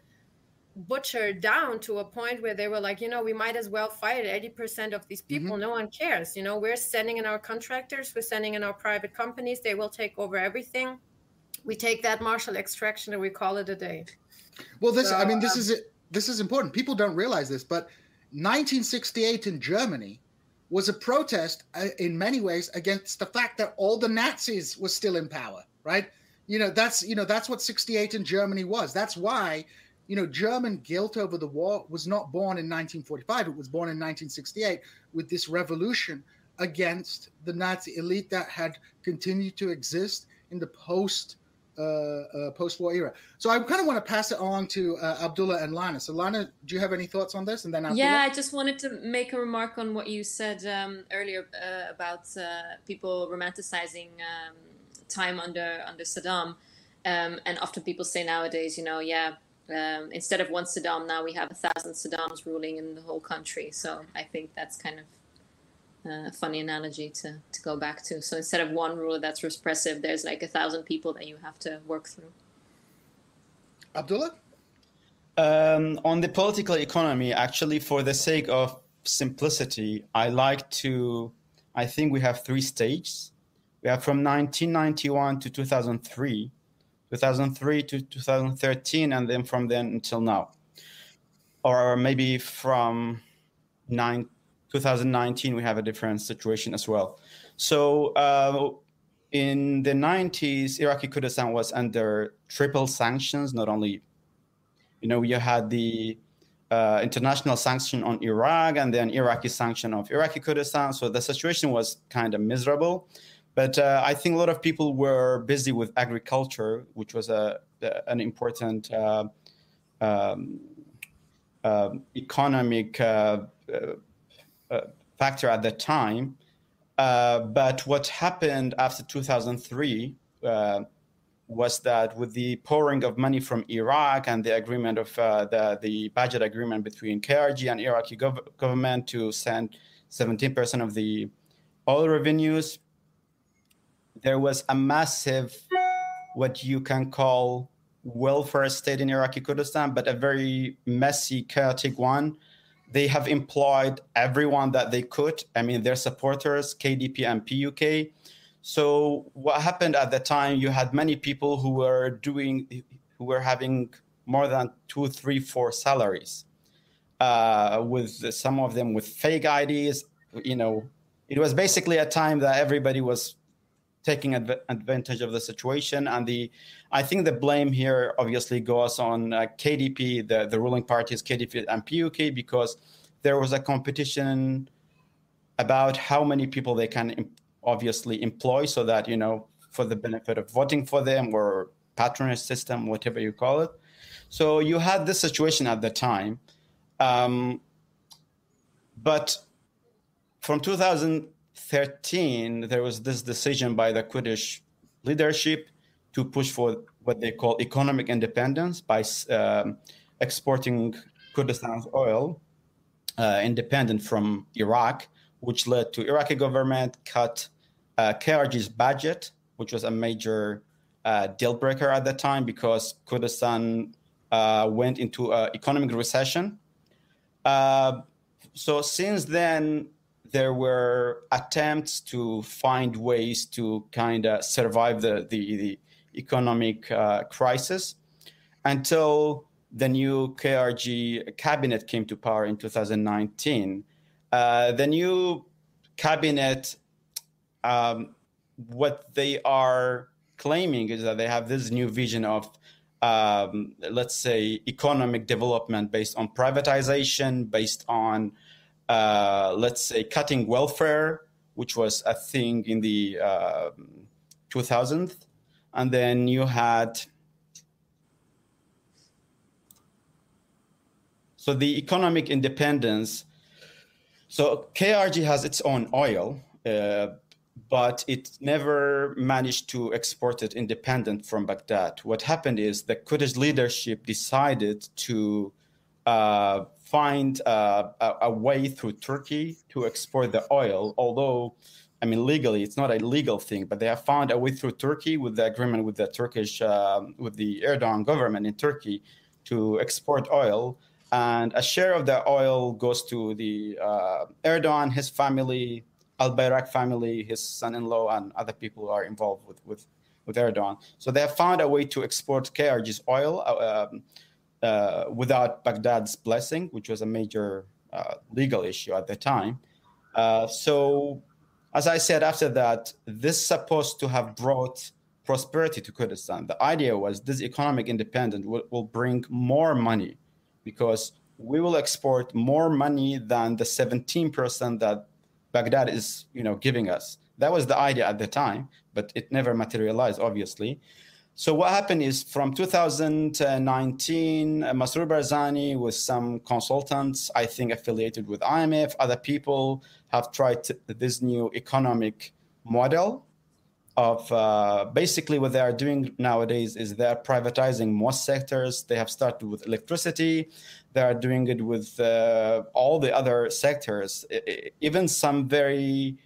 butchered down to a point where they were like, you know, we might as well fight 80% of these people. Mm-hmm. No one cares. You know, we're sending in our contractors, we're sending in our private companies, they will take over everything. We take that Marshall extraction and we call it a day. Well, this, so, I mean, this um, is this is important. People don't realize this, but 1968 in Germany was a protest uh, in many ways against the fact that all the Nazis were still in power, right? You know, that's you know that's what 68 in Germany was. That's why you know, German guilt over the war was not born in 1945. It was born in 1968 with this revolution against the Nazi elite that had continued to exist in the post uh, uh, post-war era. So I kind of want to pass it on to uh, Abdulla and Lana. So Lana, do you have any thoughts on this? And then Abdulla? yeah, I just wanted to make a remark on what you said um, earlier uh, about uh, people romanticizing um, time under under Saddam, um, and often people say nowadays, you know, yeah, um, instead of one Saddam, now we have a thousand Saddams ruling in the whole country. So I think that's kind of uh, a funny analogy to, to go back to. So instead of one ruler that's repressive, there's like a thousand people that you have to work through. Abdulla? Um, on the political economy, actually, for the sake of simplicity, I like to, I think we have three stages. We have from 1991 to 2003 2003 to 2013, and then from then until now, or maybe from nine, 2019 we have a different situation as well. So uh, in the 90s, Iraqi Kurdistan was under triple sanctions. Not only, you know, you had the uh, international sanction on Iraq and then Iraqi sanction of Iraqi Kurdistan. So the situation was kind of miserable. But uh, I think a lot of people were busy with agriculture, which was a, an important uh, um, uh, economic uh, uh, factor at the time. Uh, but what happened after 2003 was that with the pouring of money from Iraq and the agreement of the, the budget agreement between KRG and Iraqi gov- government to send 17% of the oil revenues there was a massive, what you can call welfare state in Iraqi Kurdistan, but a very messy, chaotic one. They have employed everyone that they could. I mean, their supporters, KDP and PUK. So what happened at the time? You had many people who were doing, who were having more than two, three, four salaries. Uh, with some of them with fake IDs, you know, it was basically a time that everybody was taking adv- advantage of the situation. And the, I think the blame here obviously goes on uh, KDP, the, the ruling parties, KDP and PUK, because there was a competition about how many people they can obviously employ so that you know for the benefit of voting for them or patronage system whatever you call it so you had this situation at the time um, but from 2013 there was this decision by the kurdish leadership to push for what they call economic independence by um, exporting kurdistan's oil uh, independent from iraq which led to iraqi government cut uh, KRG's budget, which was a major uh, deal breaker at that time because Kurdistan uh, went into economic recession. Uh, so since then, there were attempts to find ways to kind of survive the, the, the economic uh, crisis until the new KRG cabinet came to power in 2019. Uh, the new cabinet um, what they are claiming is that they have this new vision of um, let's say economic development based on privatization based on uh, let's say cutting welfare which was a thing in the uh, 2000s and then you had so the economic independence so krg has its own oil uh, but it never managed to export it independent from Baghdad. What happened is the Kurdish leadership decided to uh, find uh, a, a, way through Turkey to export the oil, although, I mean, legally, it's not a legal thing, but they have found a way through Turkey with the agreement with the Turkish, uh, with the Erdogan government in Turkey to export oil. And a share of the oil goes to the uh, Erdogan, his family, Albayrak family, his son-in-law, and other people who are involved with with with Erdogan. So they have found a way to export KRG's oil uh, um, uh, without Baghdad's blessing, which was a major uh, legal issue at the time. Uh, so, as I said, after that, this supposed to have brought prosperity to Kurdistan. The idea was this economic independence will, will bring more money because we will export more money than the 17% that Baghdad is, you know, giving us. That was the idea at the time, but it never materialized, obviously. So what happened is from 2019, Masroor Barzani with some consultants, I think affiliated with IMF, other people have tried this new economic model of uh, basically what they are doing nowadays is they're privatizing most sectors. They have started with electricity. They are doing it with uh, all the other sectors, even some very,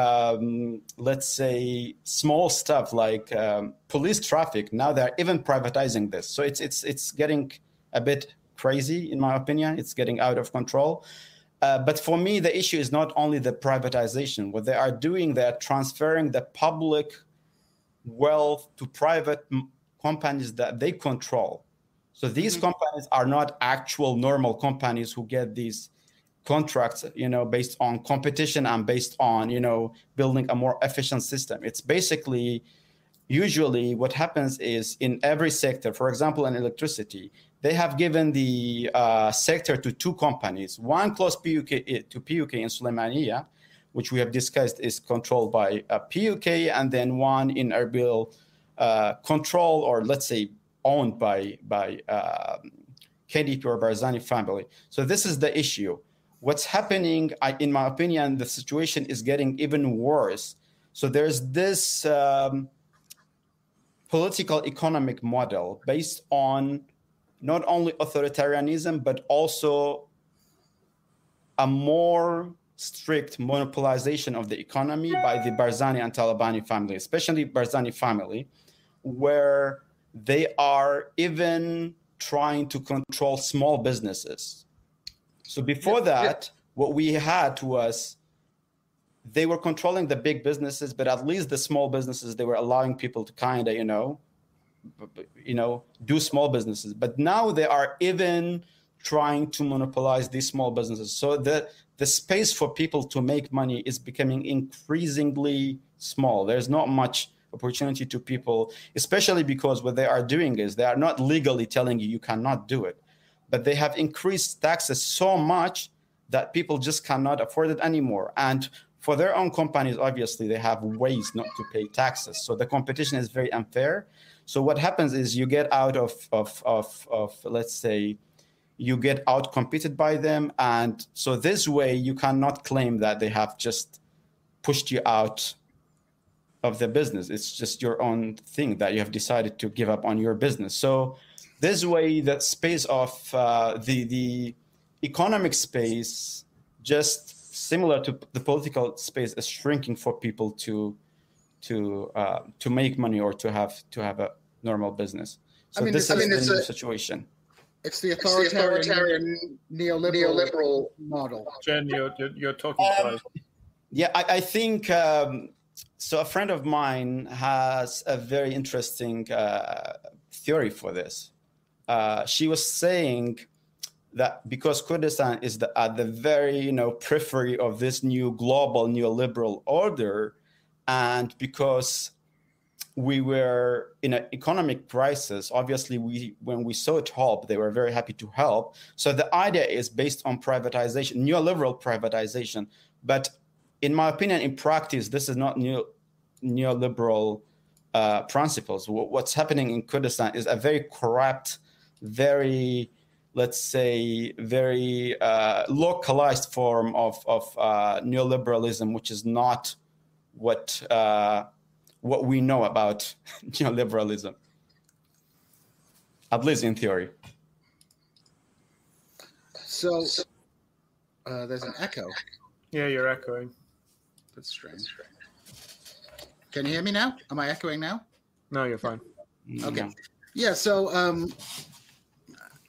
um, let's say, small stuff like um, police traffic. Now they're even privatizing this. So it's it's it's getting a bit crazy, in my opinion. It's getting out of control. Uh, but for me, the issue is not only the privatization. What they are doing, they are transferring the public wealth to private companies that they control. So these mm-hmm. companies are not actual normal companies who get these contracts, you know, based on competition and based on, you know, building a more efficient system. It's basically usually what happens is in every sector, for example, in electricity, they have given the uh, sector to two companies. One close PUK eh, to PUK in Suleimania, which we have discussed is controlled by a PUK, and then one in Erbil, uh, control or let's say owned by by um, KDP or Barzani family. So this is the issue. What's happening, I, in my opinion, the situation is getting even worse. So there's this um, political economic model based on not only authoritarianism but also a more strict monopolization of the economy by the Barzani and Talabani family, especially Barzani family, where they are even trying to control small businesses. So before yeah, that, yeah. what we had was they were controlling the big businesses, but at least the small businesses they were allowing people to kind of you know, you know, do small businesses. But now they are even trying to monopolize these small businesses. So the the space for people to make money is becoming increasingly small. There's not much opportunity to people, especially because what they are doing is they are not legally telling you you cannot do it, but they have increased taxes so much that people just cannot afford it anymore. And for their own companies, obviously, they have ways not to pay taxes. So the competition is very unfair. So what happens is you get out of, of, of, of let's say, you get out competed by them. And so this way, you cannot claim that they have just pushed you out of the business. It's just your own thing that you have decided to give up on your business. So this way, the space of uh, the the economic space, just similar to the political space, is shrinking for people to to uh, to make money or to have to have a normal business. So I mean, this it's- I is mean, the new a- situation. It's the It's the authoritarian, authoritarian neoliberal, neoliberal model. Jen, you're you're, you're talking Um, twice. Yeah, I, I think um, so. A friend of mine has a very interesting uh, theory for this. Uh, she was saying that because Kurdistan is the, at the very you know periphery of this new global neoliberal order, and because we were in an economic crisis, obviously we when we sought help, they were very happy to help. So the idea is based on privatization, neoliberal privatization, but in my opinion, in practice, this is not new neoliberal uh, principles. Wh- What's happening in Kurdistan is a very corrupt, very, let's say, very uh, localized form of, of uh, neoliberalism, which is not what uh, what we know about <laughs> neoliberalism, at least in theory. So uh, there's an echo. Yeah, you're echoing. That's strange. Can you hear me now? Am I echoing now? No, you're fine. Okay. Yeah. So, um,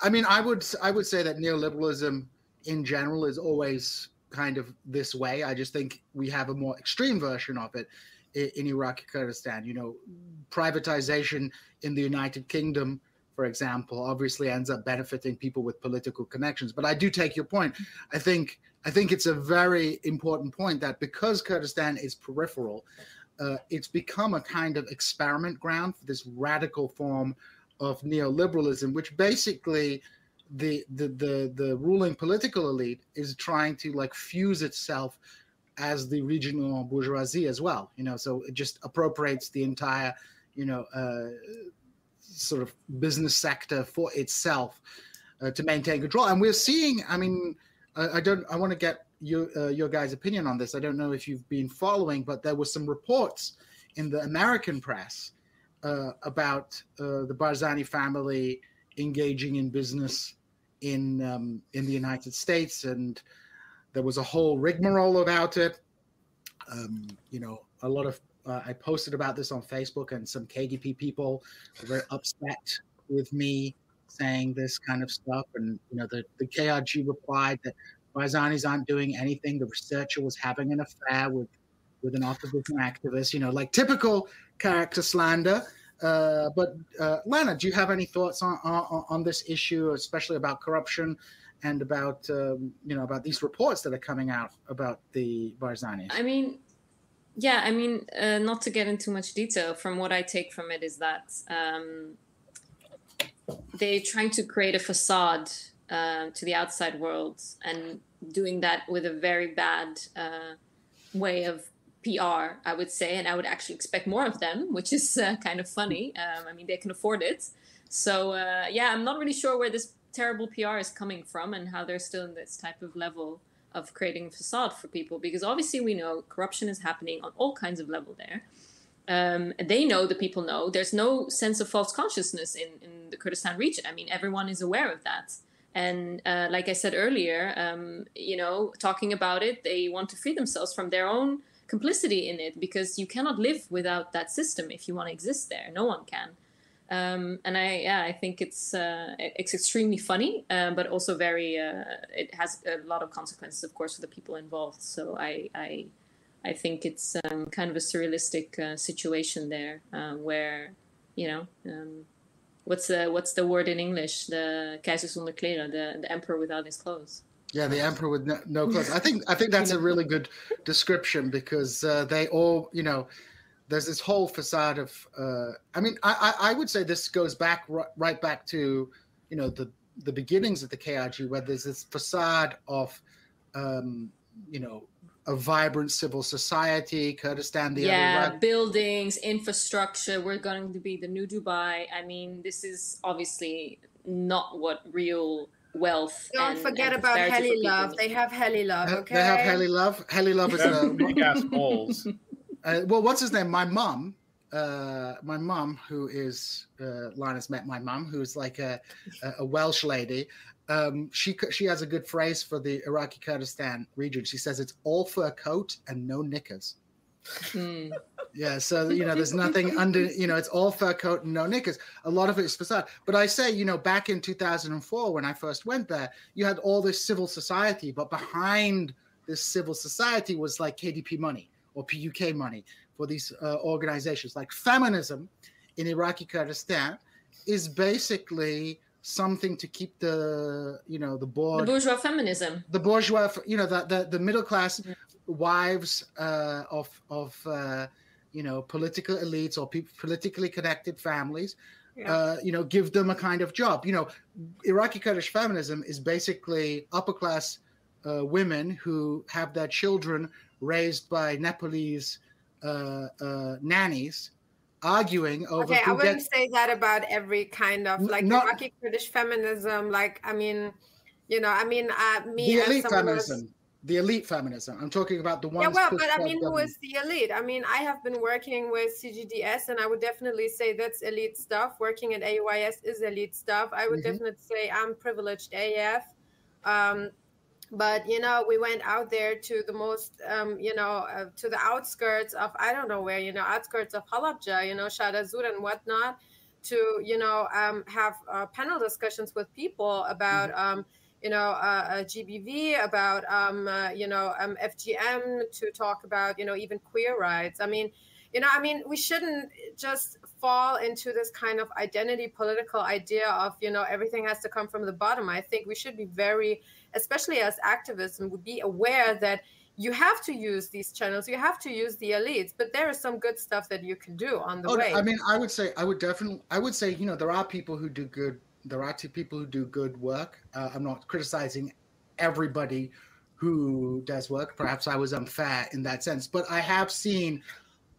I mean, I would I would say that neoliberalism in general is always kind of this way. I just think we have a more extreme version of it in, Iraqi Kurdistan. You know, privatization in the United Kingdom, for example, obviously ends up benefiting people with political connections. But I do take your point. I think I think it's a very important point that because Kurdistan is peripheral, uh, it's become a kind of experiment ground for this radical form of neoliberalism, which basically the, the the the ruling political elite is trying to like fuse itself as the regional bourgeoisie as well. You know, so it just appropriates the entire, you know, uh, sort of business sector for itself uh, to maintain control. And we're seeing, I mean, I, I don't, I want to get your uh, your guys' opinion on this. I don't know if you've been following, but there were some reports in the American press uh, about uh, the Barzani family engaging in business in um, in the United States, and there was a whole rigmarole about it. Um, you know, a lot of uh, I posted about this on Facebook, and some KDP people were very upset with me saying this kind of stuff. And you know, the the KRG replied that Barzanis aren't doing anything. The researcher was having an affair with with an opposition activist. You know, like typical character slander. Uh, but uh, Lana, do you have any thoughts on, on on this issue, especially about corruption and about um, you know about these reports that are coming out about the Barzani? I mean, yeah, I mean, uh, not to get into much detail, from what I take from it is that um, they're trying to create a facade uh, to the outside world and doing that with a very bad uh, way of PR, I would say. And I would actually expect more of them, which is uh, kind of funny. Um, I mean, they can afford it. So, uh, yeah, I'm not really sure where this terrible PR is coming from and how they're still in this type of level of creating a facade for people because obviously we know corruption is happening on all kinds of level there um, they know the people know there's no sense of false consciousness in, in the kurdistan region i mean everyone is aware of that and uh, like i said earlier um, you know talking about it they want to free themselves from their own complicity in it because you cannot live without that system if you want to exist there no one can um, and I yeah I think it's uh, it's extremely funny, uh, but also very uh, it has a lot of consequences, of course, for the people involved. So I I, I think it's um, kind of a surrealistic uh, situation there, uh, where you know um, what's the what's the word in English? The Keizer zonder kleren, the the emperor without his clothes. Yeah, the emperor with no, no clothes. I think I think <laughs> that's a really good description because uh, they all, you know, there's this whole facade of. Uh, I mean, I, I I would say this goes back r- right back to, you know, the the beginnings of the KRG, where there's this facade of um, you know, a vibrant civil society, Kurdistan, the yeah, buildings, infrastructure. We're going to be the new Dubai. I mean, this is obviously not what real wealth. Don't and, forget and about prosperity for Helly Luv. They have Helly Luv. Okay. They have Helly Luv. Helly Luv is a big ass balls. <laughs> Uh, well, what's his name? My mom. Uh, my mom, who is uh, Linus met my mom, who's like a, a, a Welsh lady. Um, she c- she has a good phrase for the Iraqi Kurdistan region. She says it's all fur coat and no knickers. Hmm. Yeah, so you know, there's nothing under. You know, it's all fur coat and no knickers. A lot of it is facade. But I say, you know, back in 2004 when I first went there, you had all this civil society, but behind this civil society was like KDP money or PUK money for these uh, organizations. Like feminism in Iraqi Kurdistan is basically something to keep the you know the The bourgeois feminism. the bourgeois, you know, the the, the middle class wives uh, of of uh, you know political elites or pe- politically connected families. Yeah. Uh, you know, give them a kind of job. You know, Iraqi Kurdish feminism is basically upper class uh, women who have their children raised by Nepalese uh, uh, nannies, arguing over Okay, I wouldn't gets. say that about every kind of like not- Iraqi Kurdish feminism. Like, I mean, you know, I mean, uh, me The as someone feminism, the elite feminism. I'm talking about the ones. Yeah, well, but I mean, who is the elite? I mean, I have been working with CGDS, and I would definitely say that's elite stuff. Working at AUIS is elite stuff. I would Mhm. definitely say I'm privileged AF. Um, but you know, we went out there to the most, um, you know, uh, to the outskirts of I don't know where, you know, outskirts of Halabja, you know, Sharazur and whatnot, to you know um, have uh, panel discussions with people about. Um, you know, uh, uh, GBV, about, um, uh, you know, um, FGM, to talk about, you know, even queer rights. I mean, you know, I mean, we shouldn't just fall into this kind of identity political idea of, you know, everything has to come from the bottom. I think we should be very, especially as activists, and would be aware that you have to use these channels, you have to use the elites, but there is some good stuff that you can do on the Oh, way. I mean, I would say, I would definitely, I would say, you know, there are people who do good. There are two people who do good work. Uh, I'm not criticizing everybody who does work. Perhaps I was unfair in that sense, but I have seen,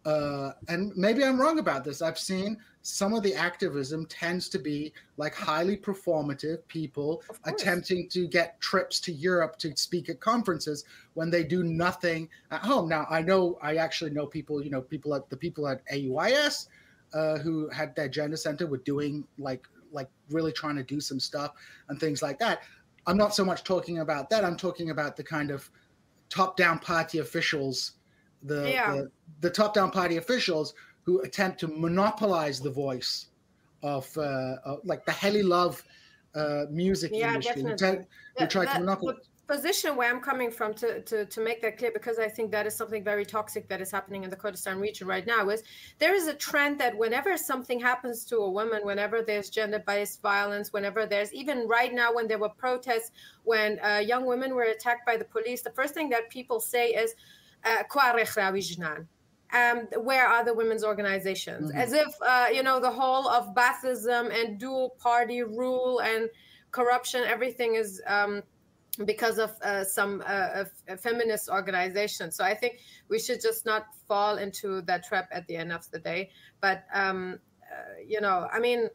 uh, and maybe I'm wrong about this. I've seen some of the activism tends to be like highly performative people attempting to get trips to Europe to speak at conferences when they do nothing at home. Now, I know I actually know people, you know, people at the people at AUIS uh, who had their gender center were doing like like really trying to do some stuff and things like that. I'm not so much talking about that. I'm talking about the kind of top-down party officials, the Yeah. the, the top-down party officials who attempt to monopolize the voice of, uh, of like the Helly Luv uh, music Yeah, industry. who definitely. try- who try to monopolize. Position where I'm coming from to, to, to make that clear, because I think that is something very toxic that is happening in the Kurdistan region right now, is there is a trend that whenever something happens to a woman, whenever there's gender-based violence, whenever there's even right now when there were protests, when uh, young women were attacked by the police, the first thing that people say is, uh, "Kwa rekhrawi jnan?" um, where are the women's organizations? Mhm. As if, uh, you know, the whole of Baathism and dual party rule and corruption, everything is um, because of uh, some uh, feminist organization. So I think we should just not fall into that trap at the end of the day. But, um, uh, you know, I mean,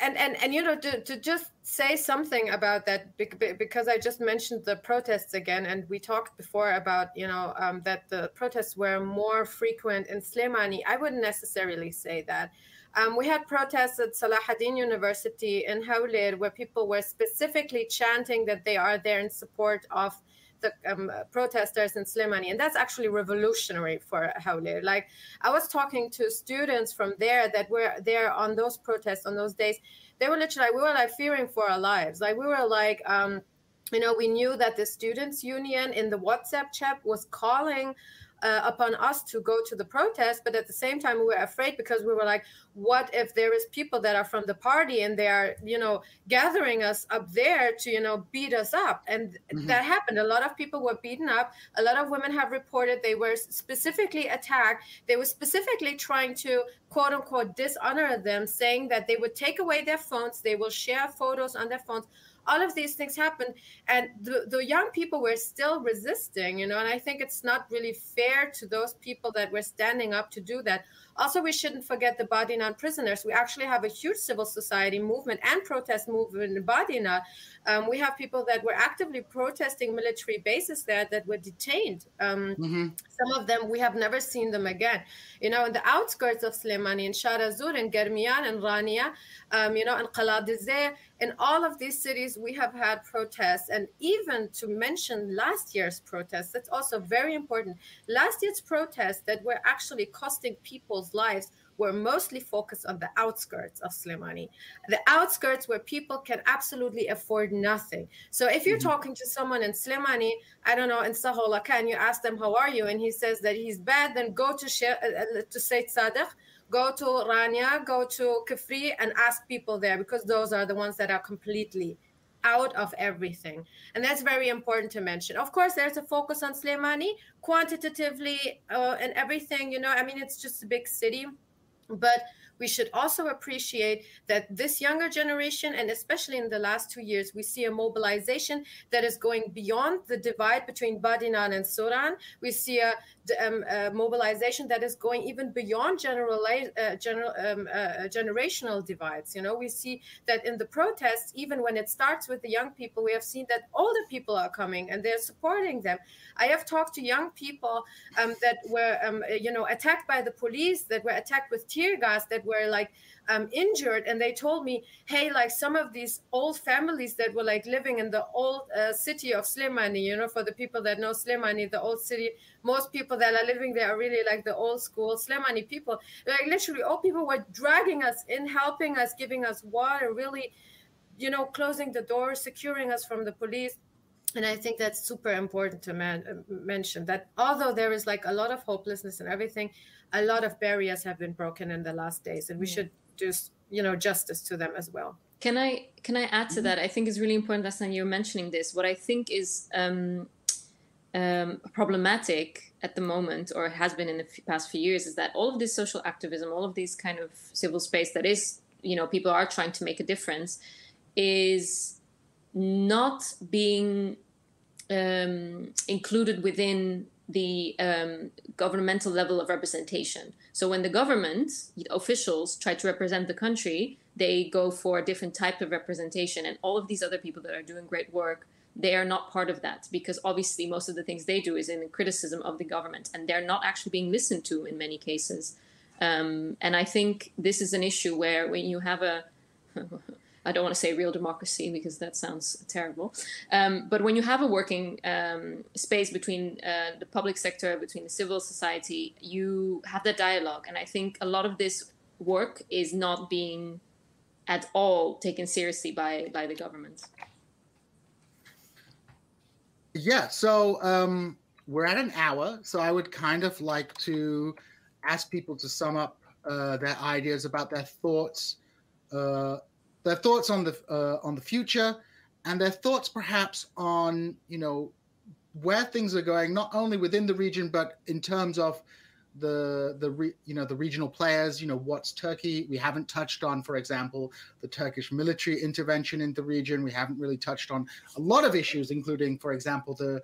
and and and you know to, to just say something about that because i just mentioned the protests again and we talked before about you know um, that the protests were more frequent in slemani i wouldn't necessarily say that um, we had protests at Salahuddin University in Hawler where people were specifically chanting that they are there in support of the um, protesters in Slimani. And that's actually revolutionary for Hawler. Like I was talking to students from there that were there on those protests on those days. They were literally, we were like fearing for our lives. Like we were like, um, you know, we knew that the students union in the WhatsApp chat was calling uh, upon us to go to the protest, but at the same time we were afraid because we were like, what if there is people that are from the party and they are, you know, gathering us up there to, you know, beat us up, and Mhm. that happened. A lot of people were beaten up. A lot of women have reported they were specifically attacked. They were specifically trying to quote unquote dishonor them, saying that they would take away their phones, they will share photos on their phones all of these things happened and the, the young people were still resisting you know and i think it's not really fair to those people that were standing up to do that also, we shouldn't forget the Badinan prisoners. We actually have a huge civil society movement and protest movement in Badina. Um, we have people that were actively protesting military bases there that were detained. Um, mm-hmm. Some of them, we have never seen them again. You know, in the outskirts of Slemani, in Sharazur, in Germian, and Rania, um, you know, in Qaladizeh, in all of these cities, we have had protests. And even to mention last year's protests, that's also very important. Last year's protests that were actually costing people's lives were mostly focused on the outskirts of Slimani, the outskirts where people can absolutely afford nothing. So if you're mm-hmm. talking to someone in Slimani, I don't know, in Sahola, can you ask them, how are you? And he says that he's bad, then go to, She- uh, uh to Said Sadiq go to Rania, go to Kafri, and ask people there because those are the ones that are completely out of everything. And that's very important to mention. Of course, there's a focus on Slemani quantitatively uh, and everything. You know, I mean, it's just a big city, but we should also appreciate that this younger generation, and especially in the last two years, we see a mobilization that is going beyond the divide between Badinan and Soran. We see a, um, a mobilization that is going even beyond general, uh, general um, uh, generational divides. You know, we see that in the protests, even when it starts with the young people, we have seen that older people are coming and they're supporting them. I have talked to young people um, that were, um, you know, attacked by the police, that were attacked with tear gas, that were like um, injured, and they told me, hey, like some of these old families that were like living in the old uh, city of Slimani, you know, for the people that know Slimani, the old city, most people that are living there are really like the old school Slimani people. Like literally, all people were dragging us in, helping us, giving us water, really, you know, closing the doors, securing us from the police and i think that's super important to man, uh, mention that although there is like a lot of hopelessness and everything a lot of barriers have been broken in the last days and we should do you know justice to them as well. Can i can i add to mm-hmm. that? I think it's really important last time you're mentioning this. What i think is um, um, problematic at the moment or has been in the past few years is that all of this social activism all of these kind of civil space that is you know people are trying to make a difference is not being um, included within the um, governmental level of representation. So when the government officials try to represent the country, they go for a different type of representation, and all of these other people that are doing great work, they are not part of that because obviously most of the things they do is in criticism of the government, and they're not actually being listened to in many cases. Um, and I think this is an issue where when you have a <laughs> I don't want to say real democracy because that sounds terrible. Um, but when you have a working um, space between uh, the public sector, between the civil society, you have that dialogue. And I think a lot of this work is not being at all taken seriously by, by the government. Yeah, so um, we're at an hour. So I would kind of like to ask people to sum up uh, their ideas about their thoughts. Uh, their thoughts on the uh, on the future, and their thoughts perhaps on you know where things are going, not only within the region but in terms of the the re, you know the regional players. You know what's Turkey? We haven't touched on, for example, the Turkish military intervention in the region. We haven't really touched on a lot of issues, including, for example, the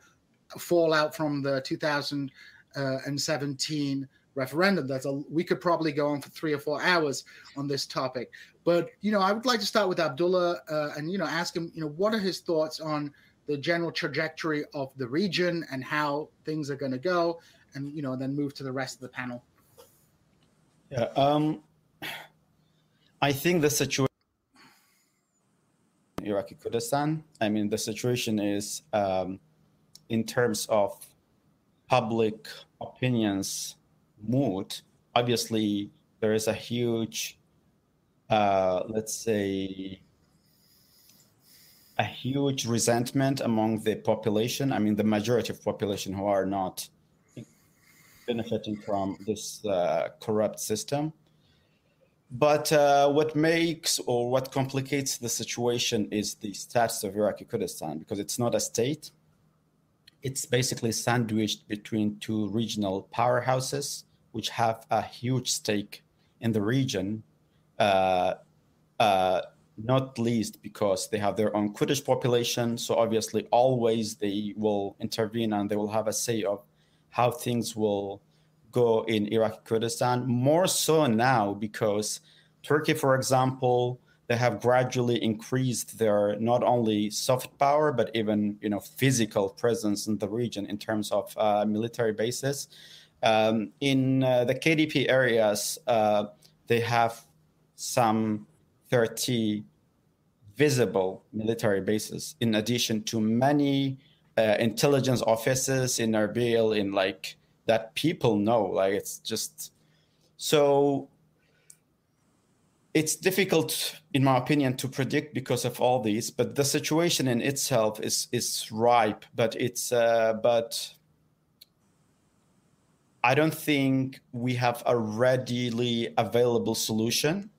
fallout from the 2017 referendum. That's a we could probably go on for three or four hours on this topic. But you know, I would like to start with Abdulla uh, and you know ask him, you know, what are his thoughts on the general trajectory of the region and how things are going to go, and you know, then move to the rest of the panel. Yeah, um, I think the situation. Iraqi Kurdistan. I mean, the situation is um, in terms of public opinions mood, obviously there is a huge, uh, let's say, a huge resentment among the population. I mean, the majority of population who are not benefiting from this uh, corrupt system. But uh, what makes or what complicates the situation is the status of Iraqi Kurdistan because it's not a state. It's basically sandwiched between two regional powerhouses which have a huge stake in the region, uh, uh, not least because they have their own Kurdish population. So obviously, always they will intervene and they will have a say of how things will go in Iraqi Kurdistan. More so now because Turkey, for example, they have gradually increased their not only soft power but even you know physical presence in the region in terms of uh, military bases. Um, in uh, the KDP areas, uh, they have some 30 visible military bases, in addition to many uh, intelligence offices in Erbil, in like that people know. Like it's just so it's difficult, in my opinion, to predict because of all these. But the situation in itself is is ripe. But it's uh, but I don't think we have a readily available solution.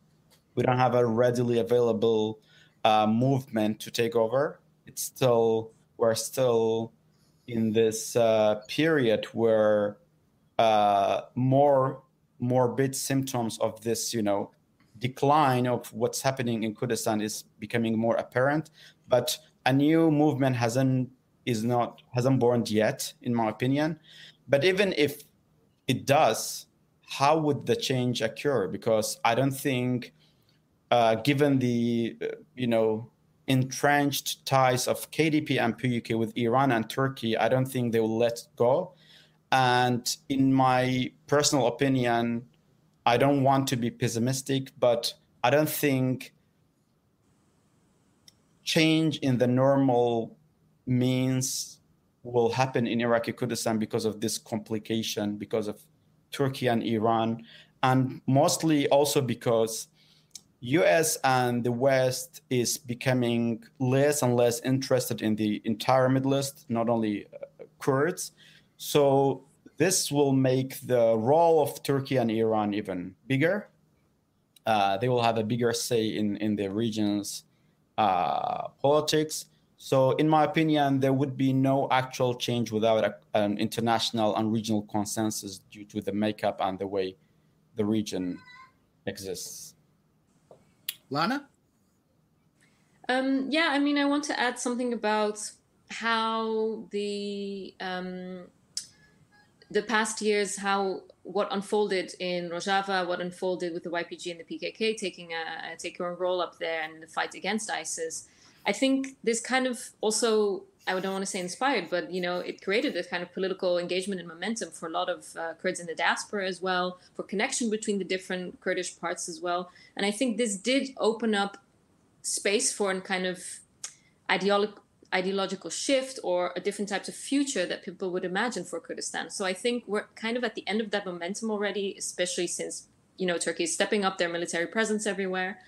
We don't have a readily available uh, movement to take over. It's still we're still in this uh, period where uh, more morbid symptoms of this, you know, decline of what's happening in Kurdistan is becoming more apparent. But a new movement hasn't is not hasn't born yet, in my opinion. But even if it does, how would the change occur? Because I don't think, uh, given the uh, you know entrenched ties of KDP and PUK with Iran and Turkey, I don't think they will let go. And in my personal opinion, I don't want to be pessimistic, but I don't think change in the normal means will happen in Iraqi Kurdistan because of this complication, because of Turkey and Iran, and mostly also because US and the West is becoming less and less interested in the entire Middle East, not only uh, Kurds. So this will make the role of Turkey and Iran even bigger. Uh, they will have a bigger say in in the region's uh, politics. So, in my opinion, there would be no actual change without a, an international and regional consensus due to the makeup and the way the region exists. Lana? Um, yeah, I mean, I want to add something about how the um, the past years, how what unfolded in Rojava, what unfolded with the YPG and the PKK taking a taking a role up there in the fight against ISIS. I think this kind of also I don't want to say inspired, but you know, it created this kind of political engagement and momentum for a lot of uh, Kurds in the diaspora as well, for connection between the different Kurdish parts as well. And I think this did open up space for a kind of ideological ideological shift or a different types of future that people would imagine for Kurdistan. So I think we're kind of at the end of that momentum already, especially since you know Turkey is stepping up their military presence everywhere.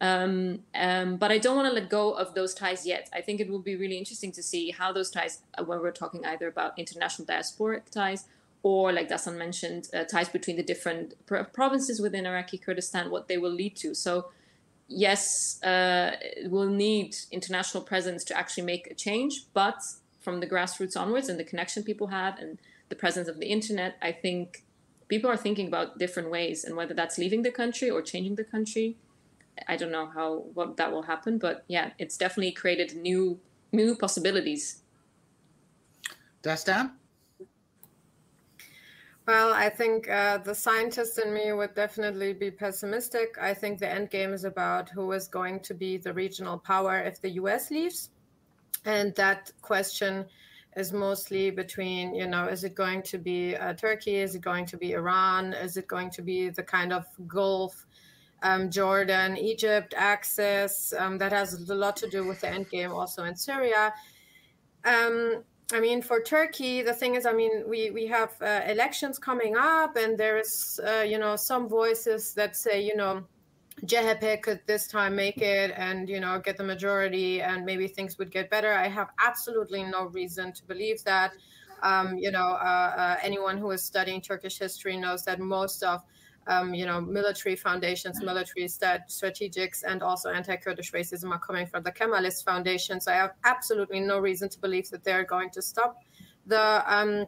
Um, um, but I don't want to let go of those ties yet. I think it will be really interesting to see how those ties, uh, when we're talking either about international diasporic ties or, like Dastan mentioned, uh, ties between the different pr- provinces within Iraqi Kurdistan, what they will lead to. So yes, uh, we'll need international presence to actually make a change, but from the grassroots onwards and the connection people have and the presence of the internet, I think people are thinking about different ways and whether that's leaving the country or changing the country. I don't know how what that will happen, but yeah, it's definitely created new new possibilities. Dastan? Well, I think uh, the scientist in me would definitely be pessimistic. I think the end game is about who is going to be the regional power if the US leaves. And that question is mostly between, you know, is it going to be uh, Turkey? Is it going to be Iran? Is it going to be the kind of Gulf, um, Jordan, Egypt axis? Um, that has a lot to do with the end game also in Syria. Um, I mean, for Turkey, the thing is, I mean, we we have uh, elections coming up, and there is, uh, you know, some voices that say, you know, CHP could this time make it and you know get the majority, and maybe things would get better. I have absolutely no reason to believe that. Um, you know, uh, uh anyone who is studying Turkish history knows that most of um, you know, military foundations, military stat- strategics, and also anti-Kurdish racism are coming from the Kemalist Foundation. So I have absolutely no reason to believe that they're going to stop the um,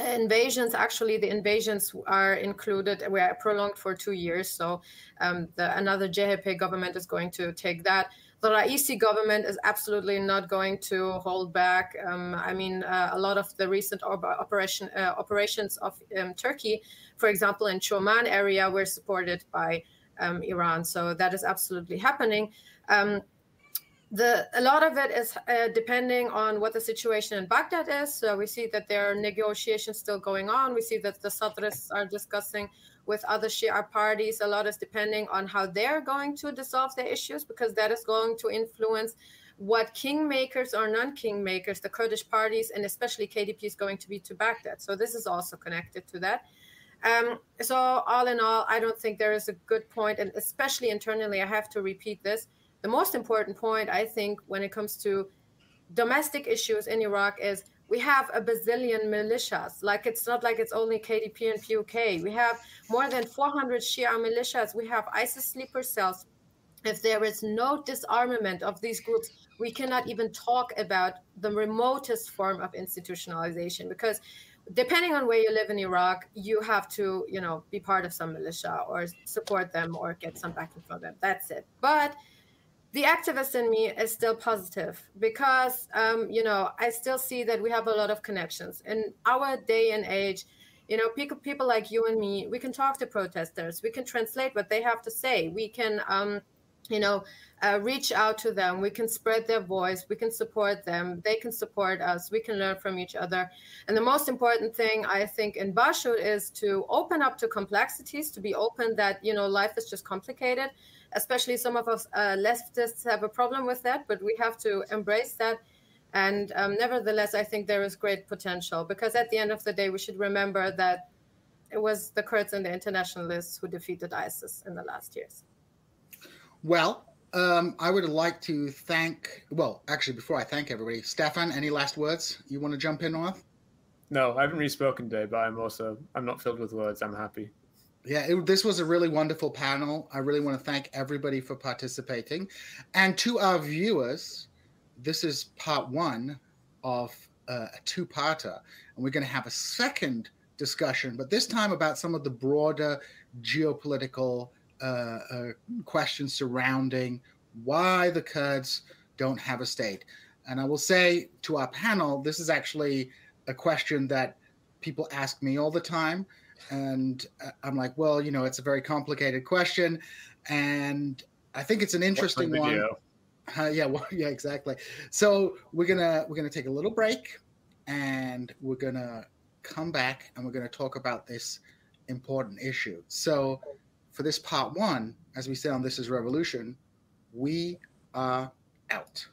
invasions actually the invasions are included were prolonged for two years so um, the, another CHP government is going to take that the Raisi government is absolutely not going to hold back. Um, I mean, uh, a lot of the recent operation uh, operations of um, Turkey, for example, in Choman area, we're supported by um, Iran. So that is absolutely happening. Um, the, a lot of it is uh, depending on what the situation in Baghdad is. So we see that there are negotiations still going on. We see that the Sadrists are discussing with other Shia parties. A lot is depending on how they're going to dissolve their issues because that is going to influence what kingmakers or non-kingmakers, the Kurdish parties, and especially KDP is going to be to Baghdad. So this is also connected to that. Um, so all in all, I don't think there is a good point, and especially internally, I have to repeat this the most important point, I think, when it comes to domestic issues in Iraq is we have a bazillion militias. Like it's not like it's only KDP and PUK. We have more than 400 Shia militias. We have ISIS sleeper cells. If there is no disarmament of these groups, we cannot even talk about the remotest form of institutionalization because depending on where you live in Iraq, you have to, you know, be part of some militia or support them or get some backing from them. That's it. But the activist in me is still positive because um, you know i still see that we have a lot of connections in our day and age you know people, people like you and me we can talk to protesters we can translate what they have to say we can um, you know uh, reach out to them. We can spread their voice. We can support them. They can support us. We can learn from each other. And the most important thing i think in bashur is to open up to complexities to be open that you know life is just complicated. Especially some of us uh, leftists have a problem with that, but we have to embrace that. And um, nevertheless, I think there is great potential because at the end of the day, we should remember that it was the Kurds and the internationalists who defeated ISIS in the last years. Well, um, I would like to thank, well, actually, before I thank everybody, Stefan, any last words you want to jump in with? No, I haven't really spoken today, but I'm also, I'm not filled with words. I'm happy. Yeah, it, this was a really wonderful panel. I really want to thank everybody for participating. And to our viewers, this is part one of uh, a two parter. And we're going to have a second discussion, but this time about some of the broader geopolitical uh, uh, questions surrounding why the Kurds don't have a state. And I will say to our panel, this is actually a question that people ask me all the time and uh, I'm like, well, you know, it's a very complicated question, and I think it's an interesting one. Uh, <laughs> yeah, well, <laughs> yeah, exactly. So we're gonna we're gonna take a little break, and we're gonna come back, and we're gonna talk about this important issue. So for this part one, as we say on This Is Revolution, we are out.